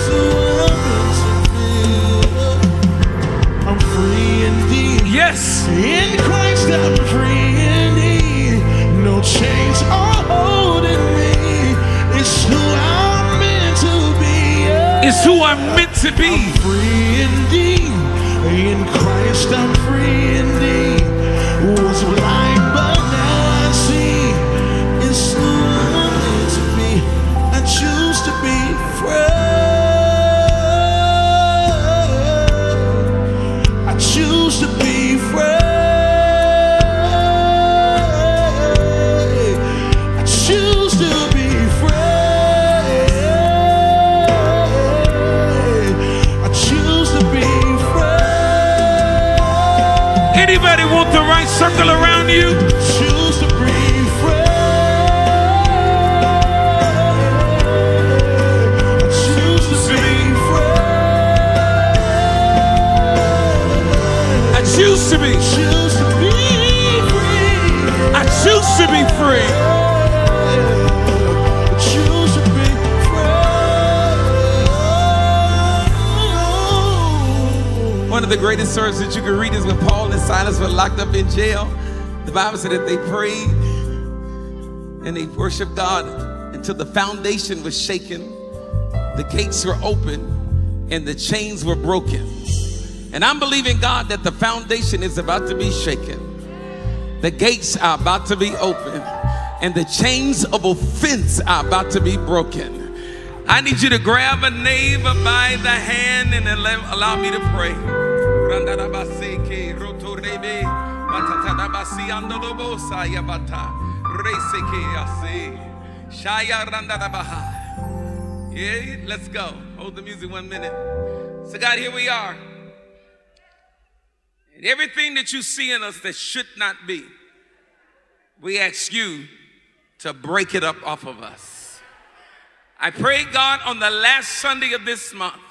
Yes. In Christ I'm free indeed. No chains are holding me. It's who I'm meant to be. It's who I'm meant to be. I'm free indeed. In Christ I'm free indeed. Right circle around you? Choose to be free. I choose to be free. I choose to be. Choose to be free. I choose to be free. I choose to be free. One of the greatest stories that you can read is when Paul Silas were locked up in jail. The Bible said that they prayed and they worshiped God until the foundation was shaken, the gates were open, and the chains were broken. And I'm believing God that the foundation is about to be shaken. The gates are about to be open, and the chains of offense are about to be broken. I need you to grab a neighbor by the hand and allow me to pray. Let's go. Hold the music one minute. So, God, here we are. And everything that you see in us that should not be, we ask you to break it up off of us. I pray, God, on the last Sunday of this month,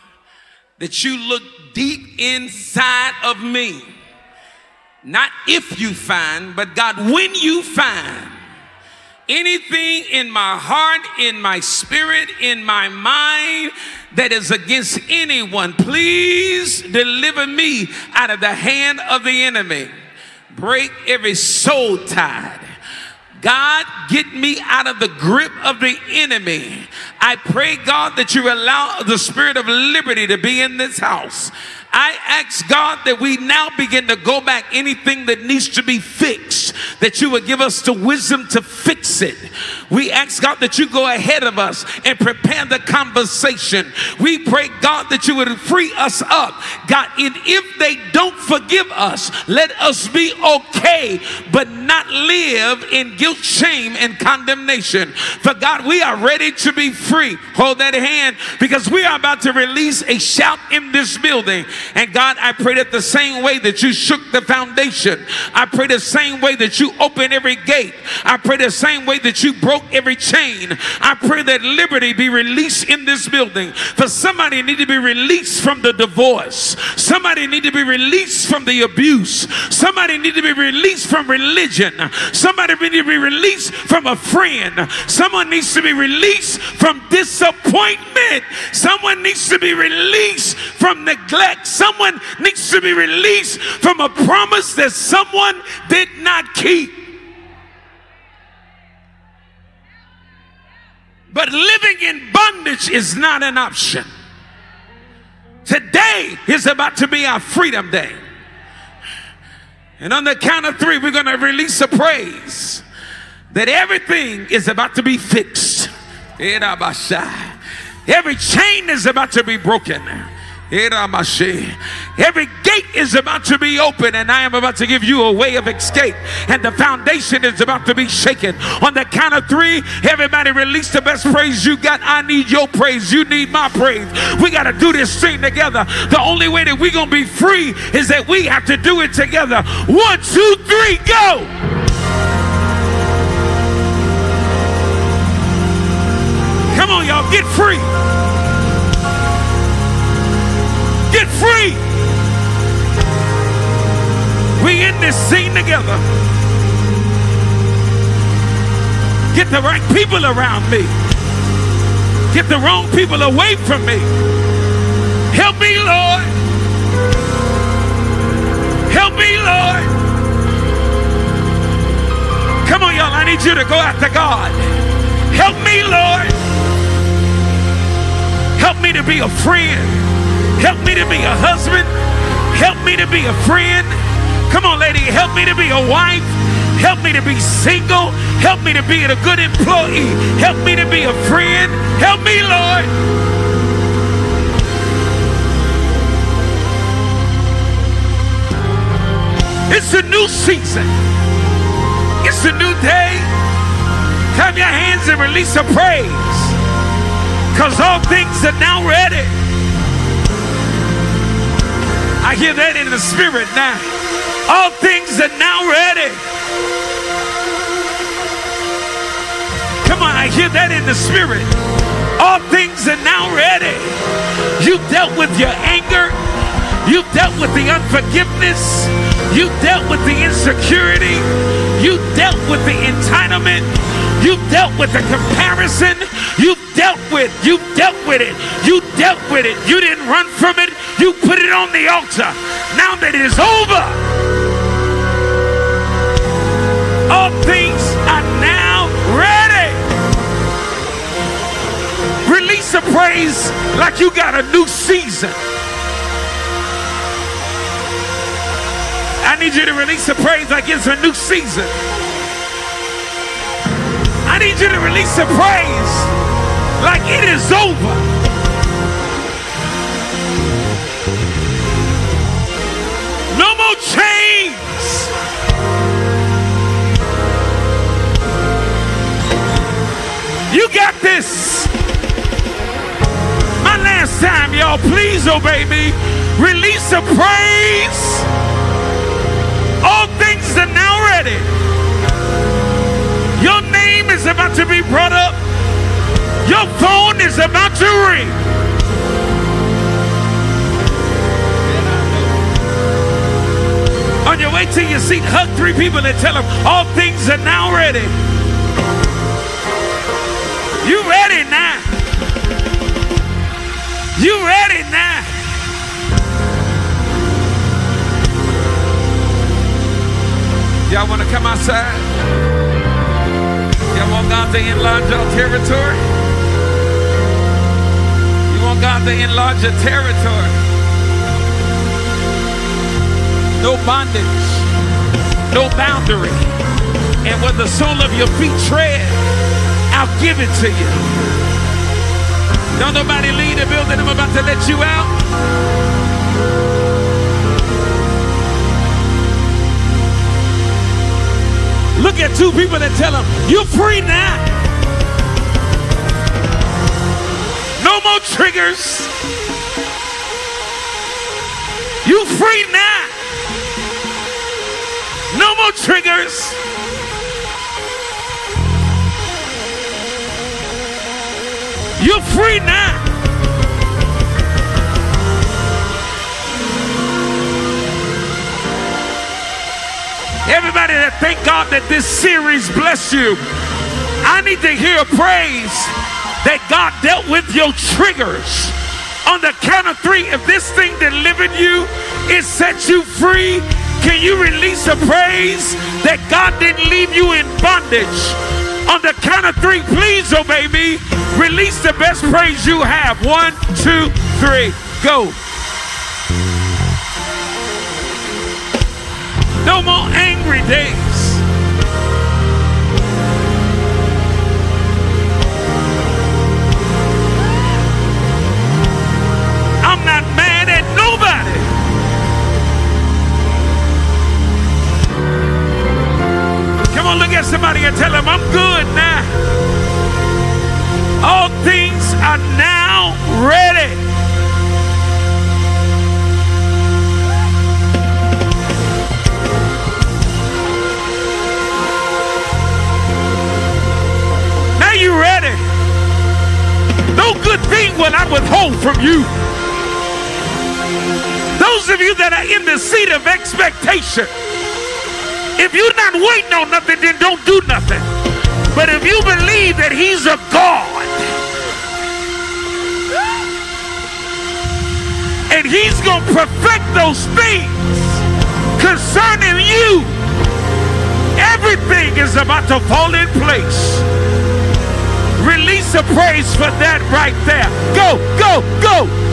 that you look deep inside of me. Not if you find, but God, when you find anything in my heart, in my spirit, in my mind that is against anyone, please deliver me out of the hand of the enemy. Break every soul tie. God, get me out of the grip of the enemy. I pray, God, that you allow the spirit of liberty to be in this house. I ask God that we now begin to go back anything that needs to be fixed, that you would give us the wisdom to fix it. We ask God that you go ahead of us and prepare the conversation. We pray, God, that you would free us up. God, and if they don't forgive us, let us be okay, but not live in guilt, shame, and condemnation. For God, we are ready to be free. Hold that hand because we are about to release a shout in this building. And God, I pray that the same way that you shook the foundation, I pray the same way that you opened every gate, I pray the same way that you broke every chain. I pray that liberty be released in this building. For somebody need to be released from the divorce. Somebody need to be released from the abuse. Somebody need to be released from religion. Somebody need to be released from a friend. Someone needs to be released from disappointment. Someone needs to be released from neglect. Someone needs to be released from a promise that someone did not keep. But living in bondage is not an option. Today is about to be our freedom day. And on the count of three, we're going to release a praise that everything is about to be fixed. Every chain is about to be broken. Every gate is about to be open, and I am about to give you a way of escape. And the foundation is about to be shaken. On the count of three, everybody release the best praise you got. I need your praise. You need my praise. We got to do this thing together. The only way that we're going to be free is that we have to do it together. One, two, three, go. Come on, y'all, get free. Get free. We in this scene together. Get the right people around me. Get the wrong people away from me. Help me, Lord. Help me, Lord. Come on, y'all. I need you to go after God. Help me, Lord. Help me to be a friend. Help me to be a husband. Help me to be a friend. Come on, lady, help me to be a wife. Help me to be single. Help me to be a good employee. Help me to be a friend. Help me, Lord. It's a new season. It's a new day. Clap your hands and release a praise. Because all things are now ready. I hear that in the spirit now. All things are now ready. Come on, I hear that in the spirit. All things are now ready. You dealt with your anger. You dealt with the unforgiveness. You dealt with the insecurity. You dealt with the entitlement. You dealt with the comparison. You dealt with. You dealt with it. You dealt with it. You didn't run from it. You put it on the altar. Now that it is over, all things are now ready. Release a praise like you got a new season. I need you to release a praise like it's a new season. I need you to release a praise like it is over. No more chains. You got this. My last time, y'all, please obey me. Release a praise. All things are now ready. Your name is about to be brought up. Your phone is about to ring. On your way to your seat, hug three people and tell them all things are now ready. You ready now? You ready now? Y'all want to come outside? Y'all want God to enlarge your territory? Want God to enlarge your territory? No bondage, no boundary. And where the sole of your feet tread, I'll give it to you. Don't nobody leave the building. I'm about to let you out. Look at two people and tell them, you're free now. No triggers. You free now. No more triggers. You're free now. Everybody that thank God that this series bless you. I need to hear praise that God dealt with your triggers. On the count of three, if this thing delivered you, it set you free. Can you release a praise that God didn't leave you in bondage? On the count of three, please oh obey me. Release the best praise you have. One, two, three, go. No more angry days. Somebody and tell them I'm good now. All things are now ready. Now you ready. No good thing will I withhold from you. Those of you that are in the seat of expectation, if you're not waiting on nothing, then don't do nothing. But if you believe that He's a God and He's going to perfect those things concerning you, everything is about to fall in place. Release a praise for that right there. Go, go, go.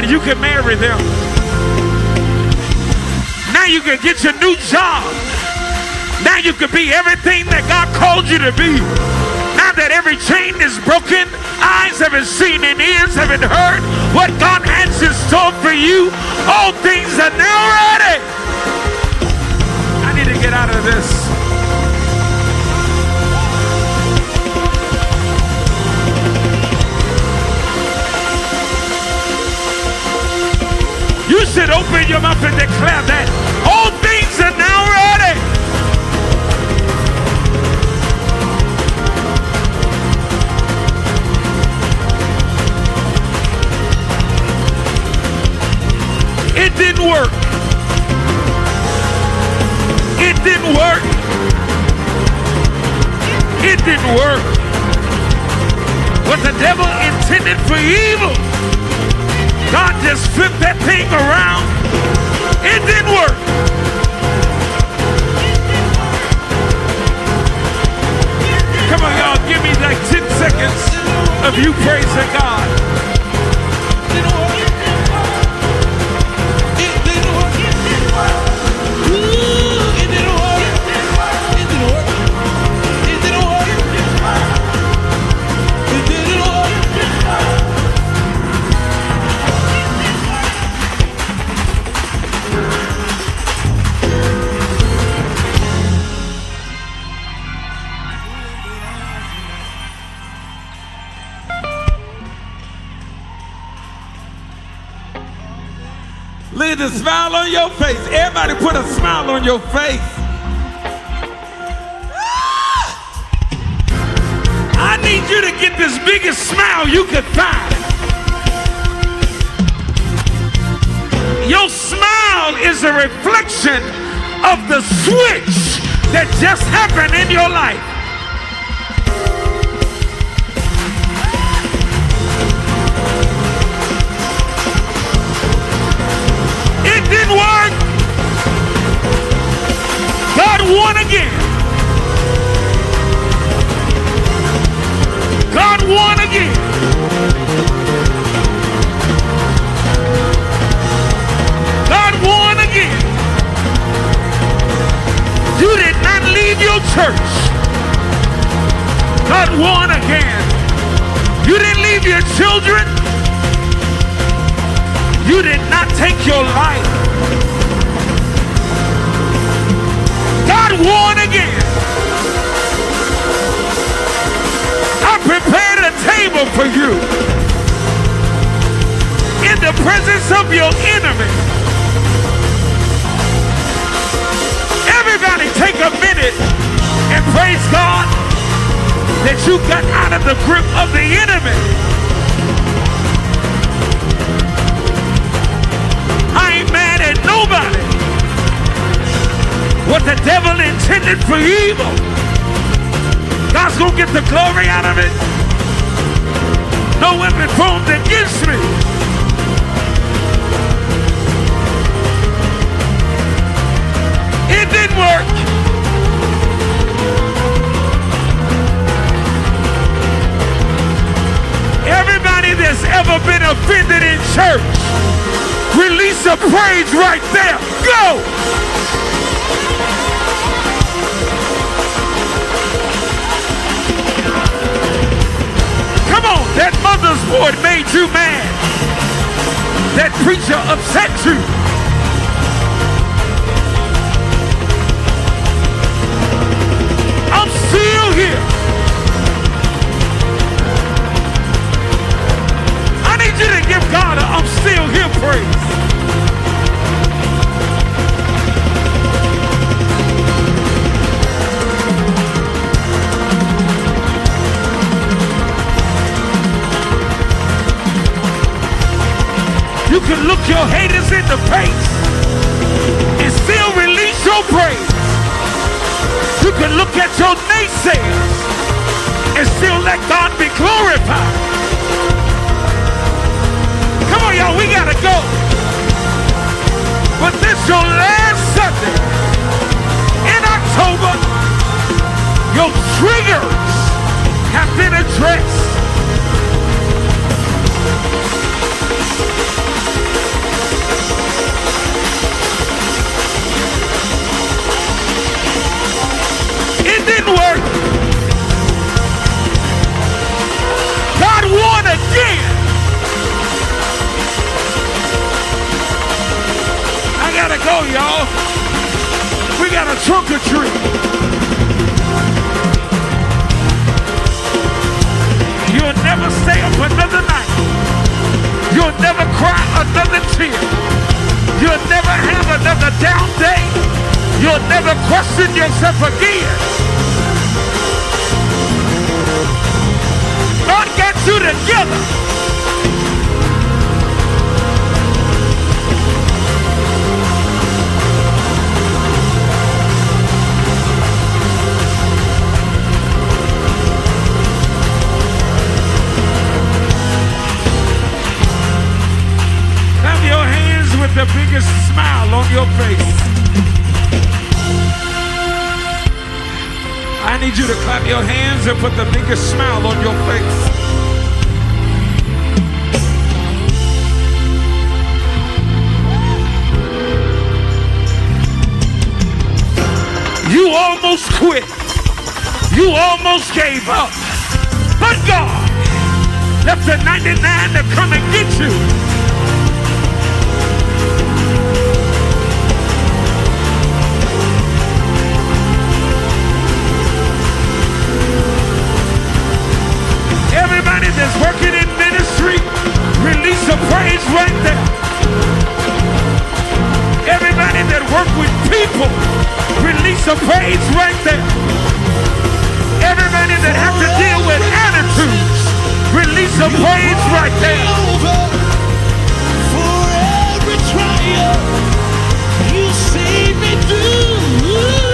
Right, you can marry them. Now you can get your new job. Now you can be everything that God called you to be. Now that every chain is broken, eyes haven't seen and ears haven't heard what God has in store for you. All things are now ready. I need to get out of this. Your mouth and declare that all things are now ready. It didn't work. It didn't work. It didn't work. What the devil intended for evil, God just flipped that thing around. It didn't work. Come on, y'all, give me like 10 seconds of you praising God. Your face. Everybody put a smile on your face. Ah! I need you to get this biggest smile you could find. Your smile is a reflection of the switch that just happened in your life. Won again. God won again. God won again. You did not leave your church. God won again. You didn't leave your children. You did not take your life. Table for you in the presence of your enemy. Everybody take a minute and praise God that you got out of the grip of the enemy. I ain't mad at nobody. What the devil intended for evil, God's gonna get the glory out of it. No weapon formed against me. It didn't work. Everybody that's ever been offended in church, release a praise right there. Go! That mother's board made you mad. That preacher upset you. I'm still here. I need you to give God a I'm still here praise. Can look your haters in the face and still release your praise. You can look at your naysayers and still let God be glorified. Come on, y'all, we gotta go. But this your last Sunday in October. Your triggers have been addressed. It didn't work. God won again. I gotta go, y'all. We got a trunk. You'll never stay up another night. You'll never cry another tear. You'll never have another down day. You'll never question yourself again. God got you together. Biggest smile on your face. I need you to clap your hands and put the biggest smile on your face. You almost quit. You almost gave up. But God left the 99 to come and get you. A praise right there. Everybody that work with people, release a praise right there. Everybody that have to deal with attitudes, release a praise right there. For every trial you see me do.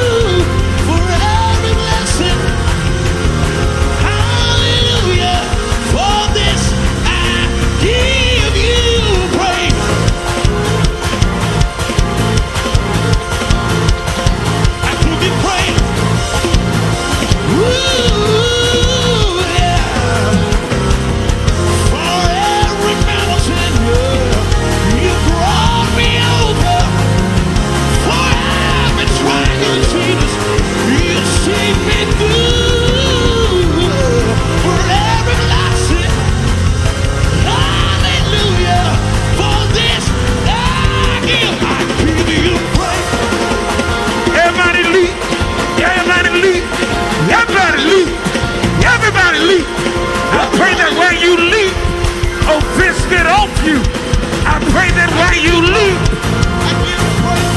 pray that while you live,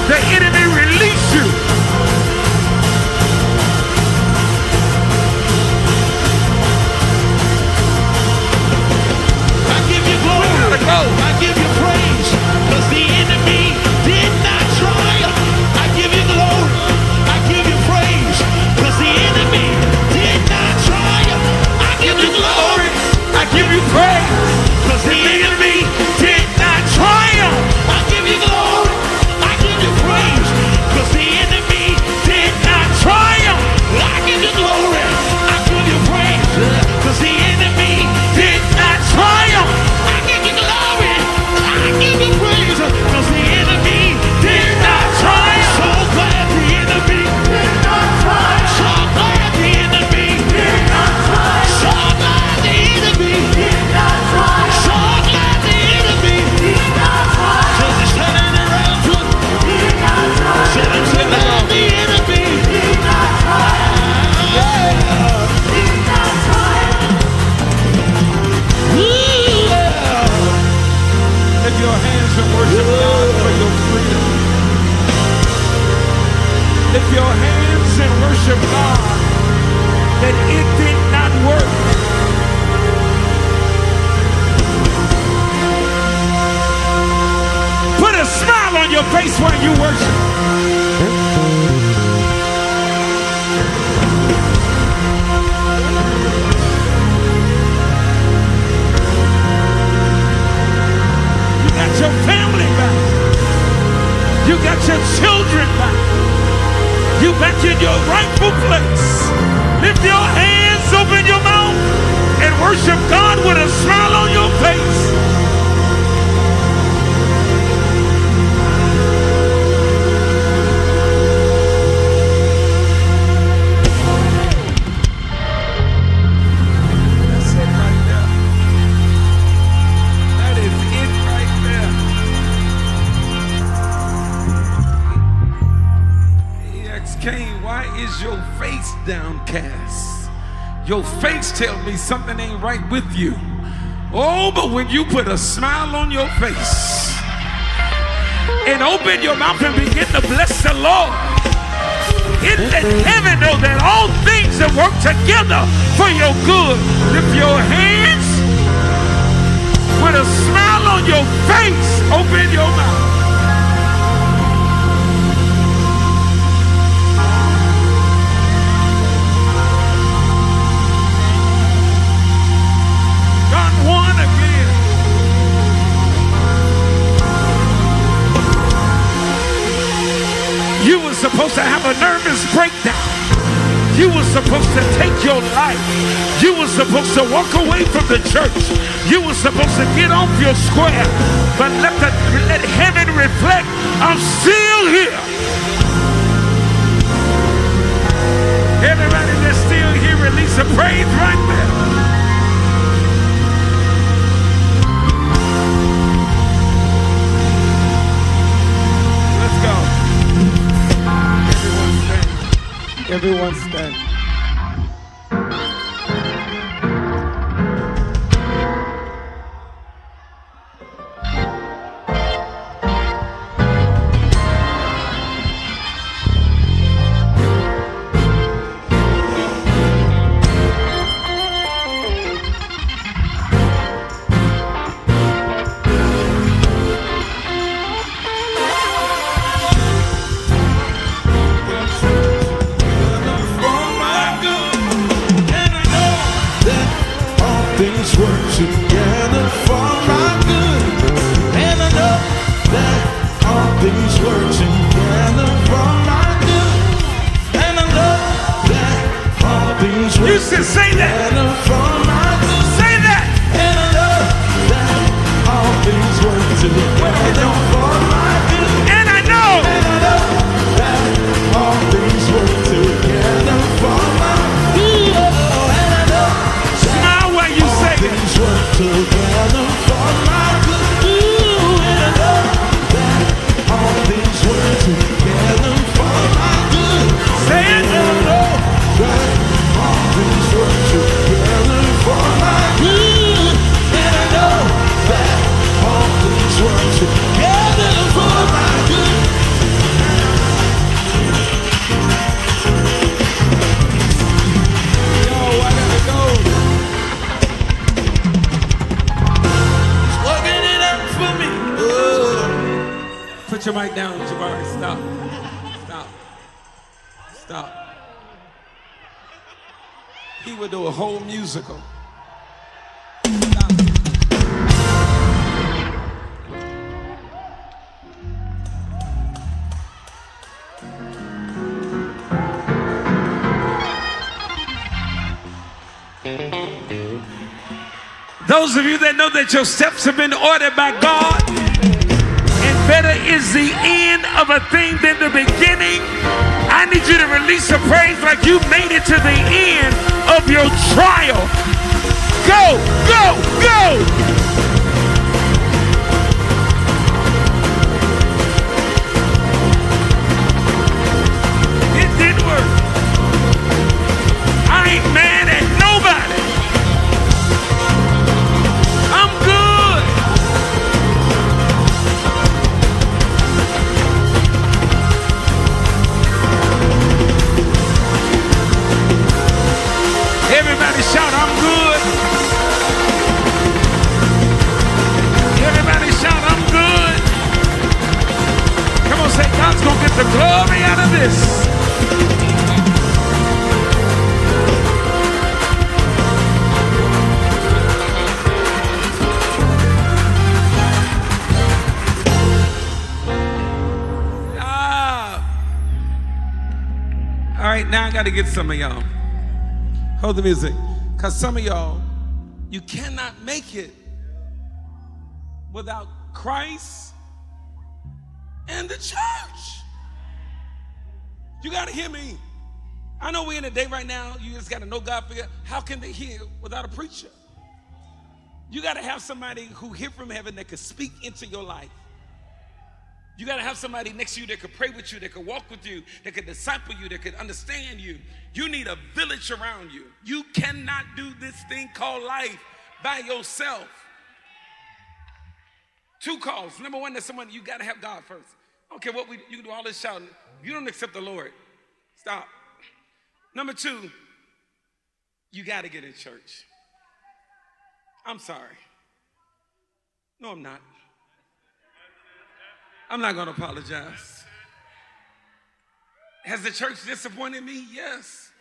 the enemy release you. I give you glory. I give you praise. Because the enemy did not try. I give you glory. I give you praise. Because the enemy did not try. I give you glory. I give you praise. Something ain't right with you. Oh, but when you put a smile on your face and open your mouth and begin to bless the Lord, it let heaven know that all things that work together for your good. Lift your hands with a smile on your face. Open your mouth. Supposed to have a nervous breakdown. You were supposed to take your life. You were supposed to walk away from the church. You were supposed to get off your square. But let the let heaven reflect. I'm still here. Everybody that's still here, release a praise right there. Everyone stand. That know that your steps have been ordered by God, and better is the end of a thing than the beginning. I need you to release a praise like you made it to the end of your trial. Go, go, go. I got to get some of y'all. Hold the music. Because some of y'all, you cannot make it without Christ and the church. You got to hear me. I know we're in a day right now, you just got to know God. Figure, how can they hear without a preacher? You got to have somebody who hear from heaven that can speak into your life. You got to have somebody next to you that could pray with you, that could walk with you, that could disciple you, that could understand you. You need a village around you. You cannot do this thing called life by yourself. Two calls. Number one, there's someone you got to have God first. Okay, what we you can do all this shouting. You don't accept the Lord. Stop. Number two, you got to get in church. I'm sorry. No, I'm not. I'm not going to apologize. Has the church disappointed me? Yes.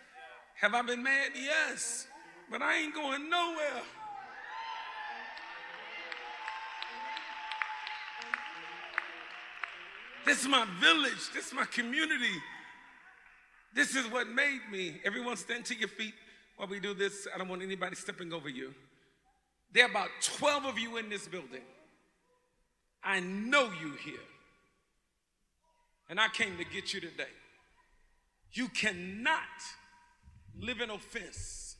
Have I been mad? Yes. But I ain't going nowhere. This is my village. This is my community. This is what made me. Everyone stand to your feet while we do this. I don't want anybody stepping over you. There are about 12 of you in this building. I know you here. And I came to get you today. You cannot live in offense.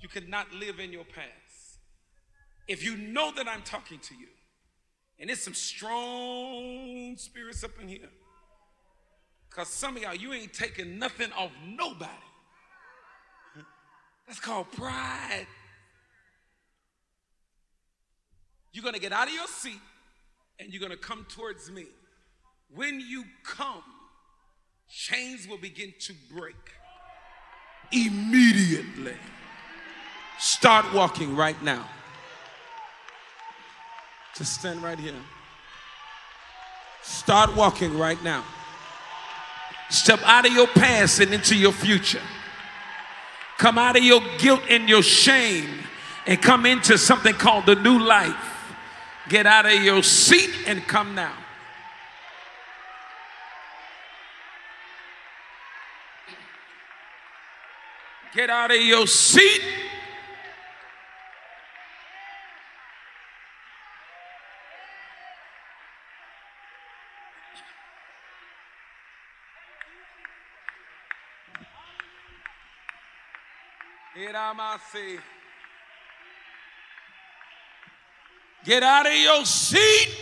You cannot live in your past. If you know that I'm talking to you, and it's some strong spirits up in here, because some of y'all, you ain't taking nothing off nobody. That's called pride. You're going to get out of your seat and you're going to come towards me. When you come, chains will begin to break immediately. Start walking right now. Just stand right here. Start walking right now. Step out of your past and into your future. Come out of your guilt and your shame and come into something called the new life. Get out of your seat and come now. Get out of your seat. Get out of your seat.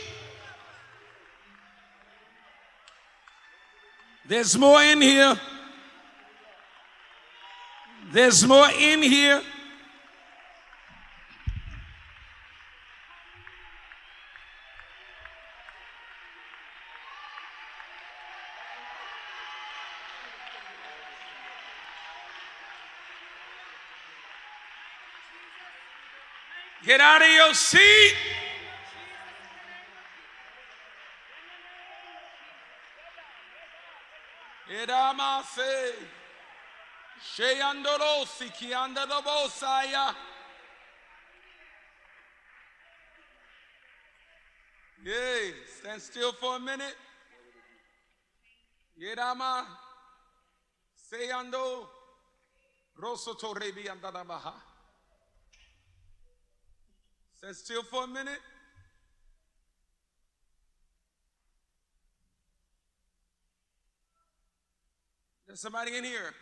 There's more in here. There's more in here. Get out of your seat. Edamase. Sheyandorosi kiandadobosaya. Yay. Stand still for a minute. Yedama. Seyando. Rosoto rebi andadabaha. Stand still for a minute. There's somebody in here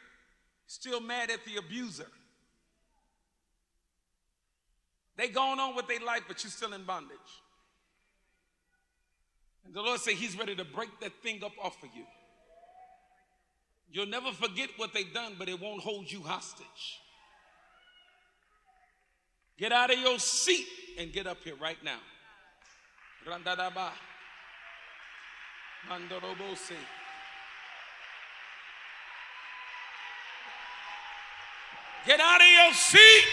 still mad at the abuser. They going on with their life, but you're still in bondage. And the Lord say He's ready to break that thing up off of you. You'll never forget what they've done, but it won't hold you hostage. Get out of your seat and get up here right now. Mandorobose. Get out of your seat.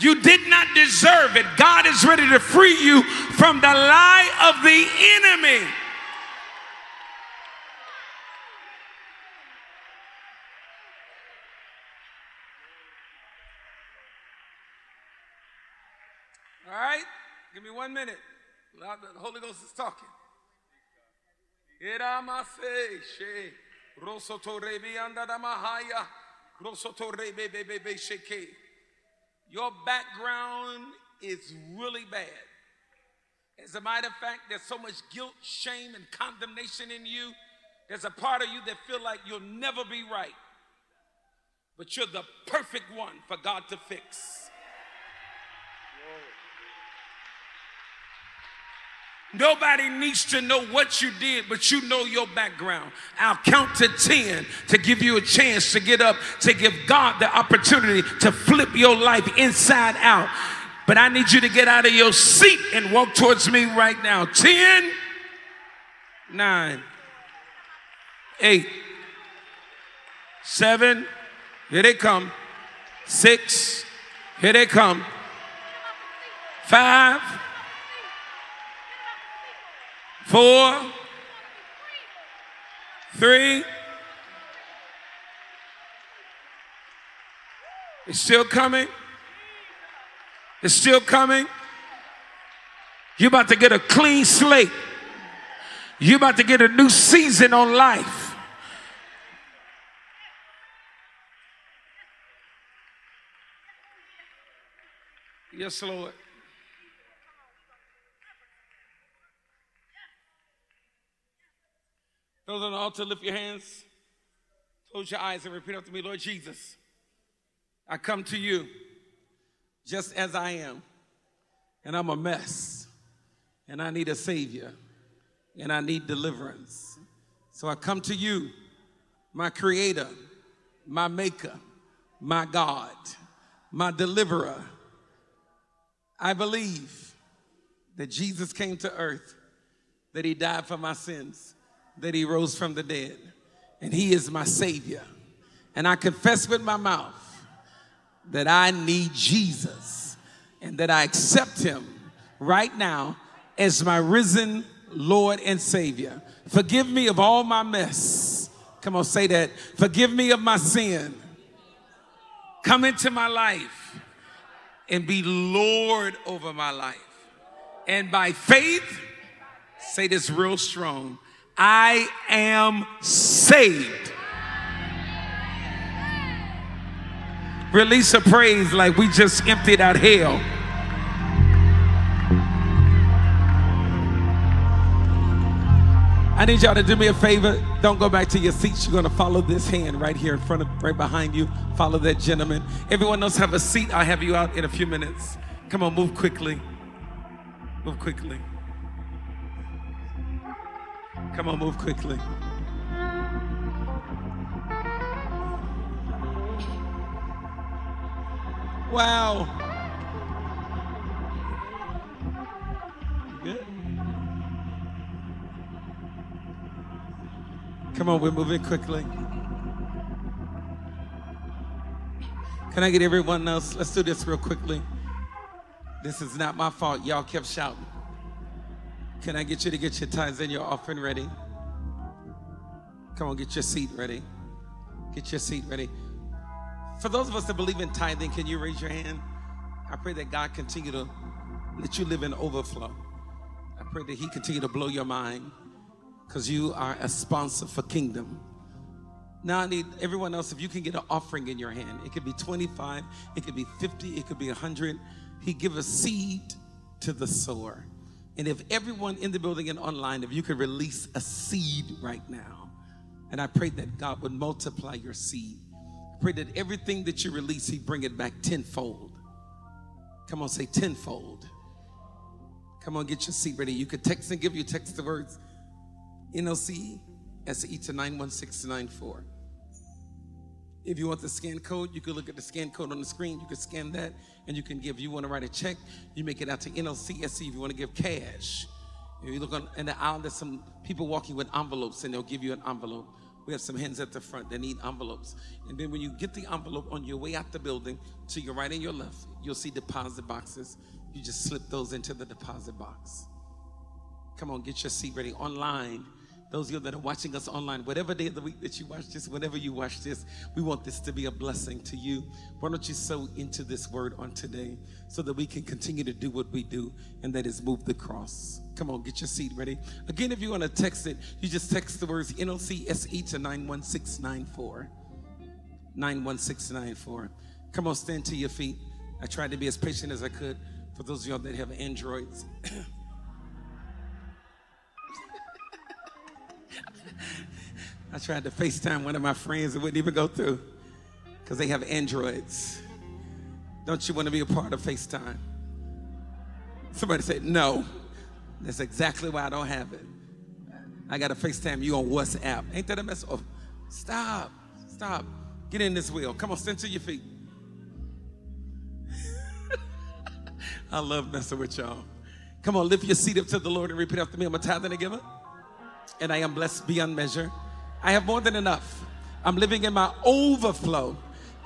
You did not deserve it. God is ready to free you from the lie of the enemy. All right? Give me one minute. The Holy Ghost is talking. Bebe. Your background is really bad. As a matter of fact, there's so much guilt, shame, and condemnation in you. There's a part of you that feel like you'll never be right. But you're the perfect one for God to fix. Nobody needs to know what you did, but you know your background. I'll count to 10 to give you a chance to get up, to give God the opportunity to flip your life inside out. But I need you to get out of your seat and walk towards me right now. 10, 9, 8, 7, here they come. 6, here they come. 5, four, three. It's still coming. It's still coming. You're about to get a clean slate. You're about to get a new season on life. Yes, Lord. Those on the altar, lift your hands, close your eyes, and repeat after me Lord Jesus, I come to you just as I am, and I'm a mess, and I need a Savior, and I need deliverance. So I come to you, my Creator, my Maker, my God, my Deliverer. I believe that Jesus came to earth, that He died for my sins that he rose from the dead, and he is my Savior. And I confess with my mouth that I need Jesus and that I accept him right now as my risen Lord and Savior. Forgive me of all my mess. Come on, say that. Forgive me of my sin. Come into my life and be Lord over my life. And by faith, say this real strong I am saved. Release a praise like we just emptied out hell. I need y'all to do me a favor. Don't go back to your seats. You're going to follow this hand right here in front of, right behind you. Follow that gentleman. Everyone else have a seat. I'll have you out in a few minutes. Come on, move quickly. Move quickly. Come on, move quickly. Wow. Good. Come on, we're moving quickly. Can I get everyone else? Let's do this real quickly. This is not my fault. Y'all kept shouting. Can I get you to get your tithes and your offering ready? Come on, get your seat ready. Get your seat ready. For those of us that believe in tithing, can you raise your hand? I pray that God continue to let you live in overflow. I pray that He continue to blow your mind because you are a sponsor for kingdom. Now I need everyone else, if you can get an offering in your hand. It could be 25, it could be 50, it could be 100. He give a seed to the sower. And if everyone in the building and online, if you could release a seed right now, and I pray that God would multiply your seed. I pray that everything that you release, He bring it back tenfold. Come on, say tenfold. Come on, get your seat ready. You could text and give you text the words NLC SE to 91694. If you want the scan code, you can look at the scan code on the screen. You can scan that and you can give. You want to write a check, you make it out to NLCSC if you want to give cash. If you look on in the aisle, there's some people walking with envelopes and they'll give you an envelope. We have some hands at the front that need envelopes. And then when you get the envelope on your way out the building, to your right and your left, you'll see deposit boxes. You just slip those into the deposit box. Come on, get your seat ready. Online, those of you that are watching us online, whatever day of the week that you watch this, whenever you watch this, we want this to be a blessing to you. Why don't you sow into this word on today so that we can continue to do what we do, and that is move the cross. Come on, get your seat ready. Again, if you want to text it, you just text the words NLCSE to 91694. 91694. Come on, stand to your feet. I tried to be as patient as I could for those of y'all that have Androids. I tried to FaceTime one of my friends, it wouldn't even go through because they have Androids. Don't you want to be a part of FaceTime? Somebody said, no. That's exactly why I don't have it. I got to FaceTime you on WhatsApp. Ain't that a mess? Oh, stop. Stop. Get in this wheel. Come on, stand to your feet. I love messing with y'all. Come on, lift your seat up to the Lord and repeat after me. I'm a tithe and giver, and I am blessed beyond measure. I have more than enough. I'm living in my overflow.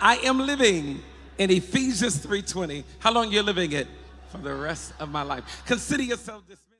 I am living in Ephesians 3:20. How long you living it? For the rest of my life. Consider yourself dismissed.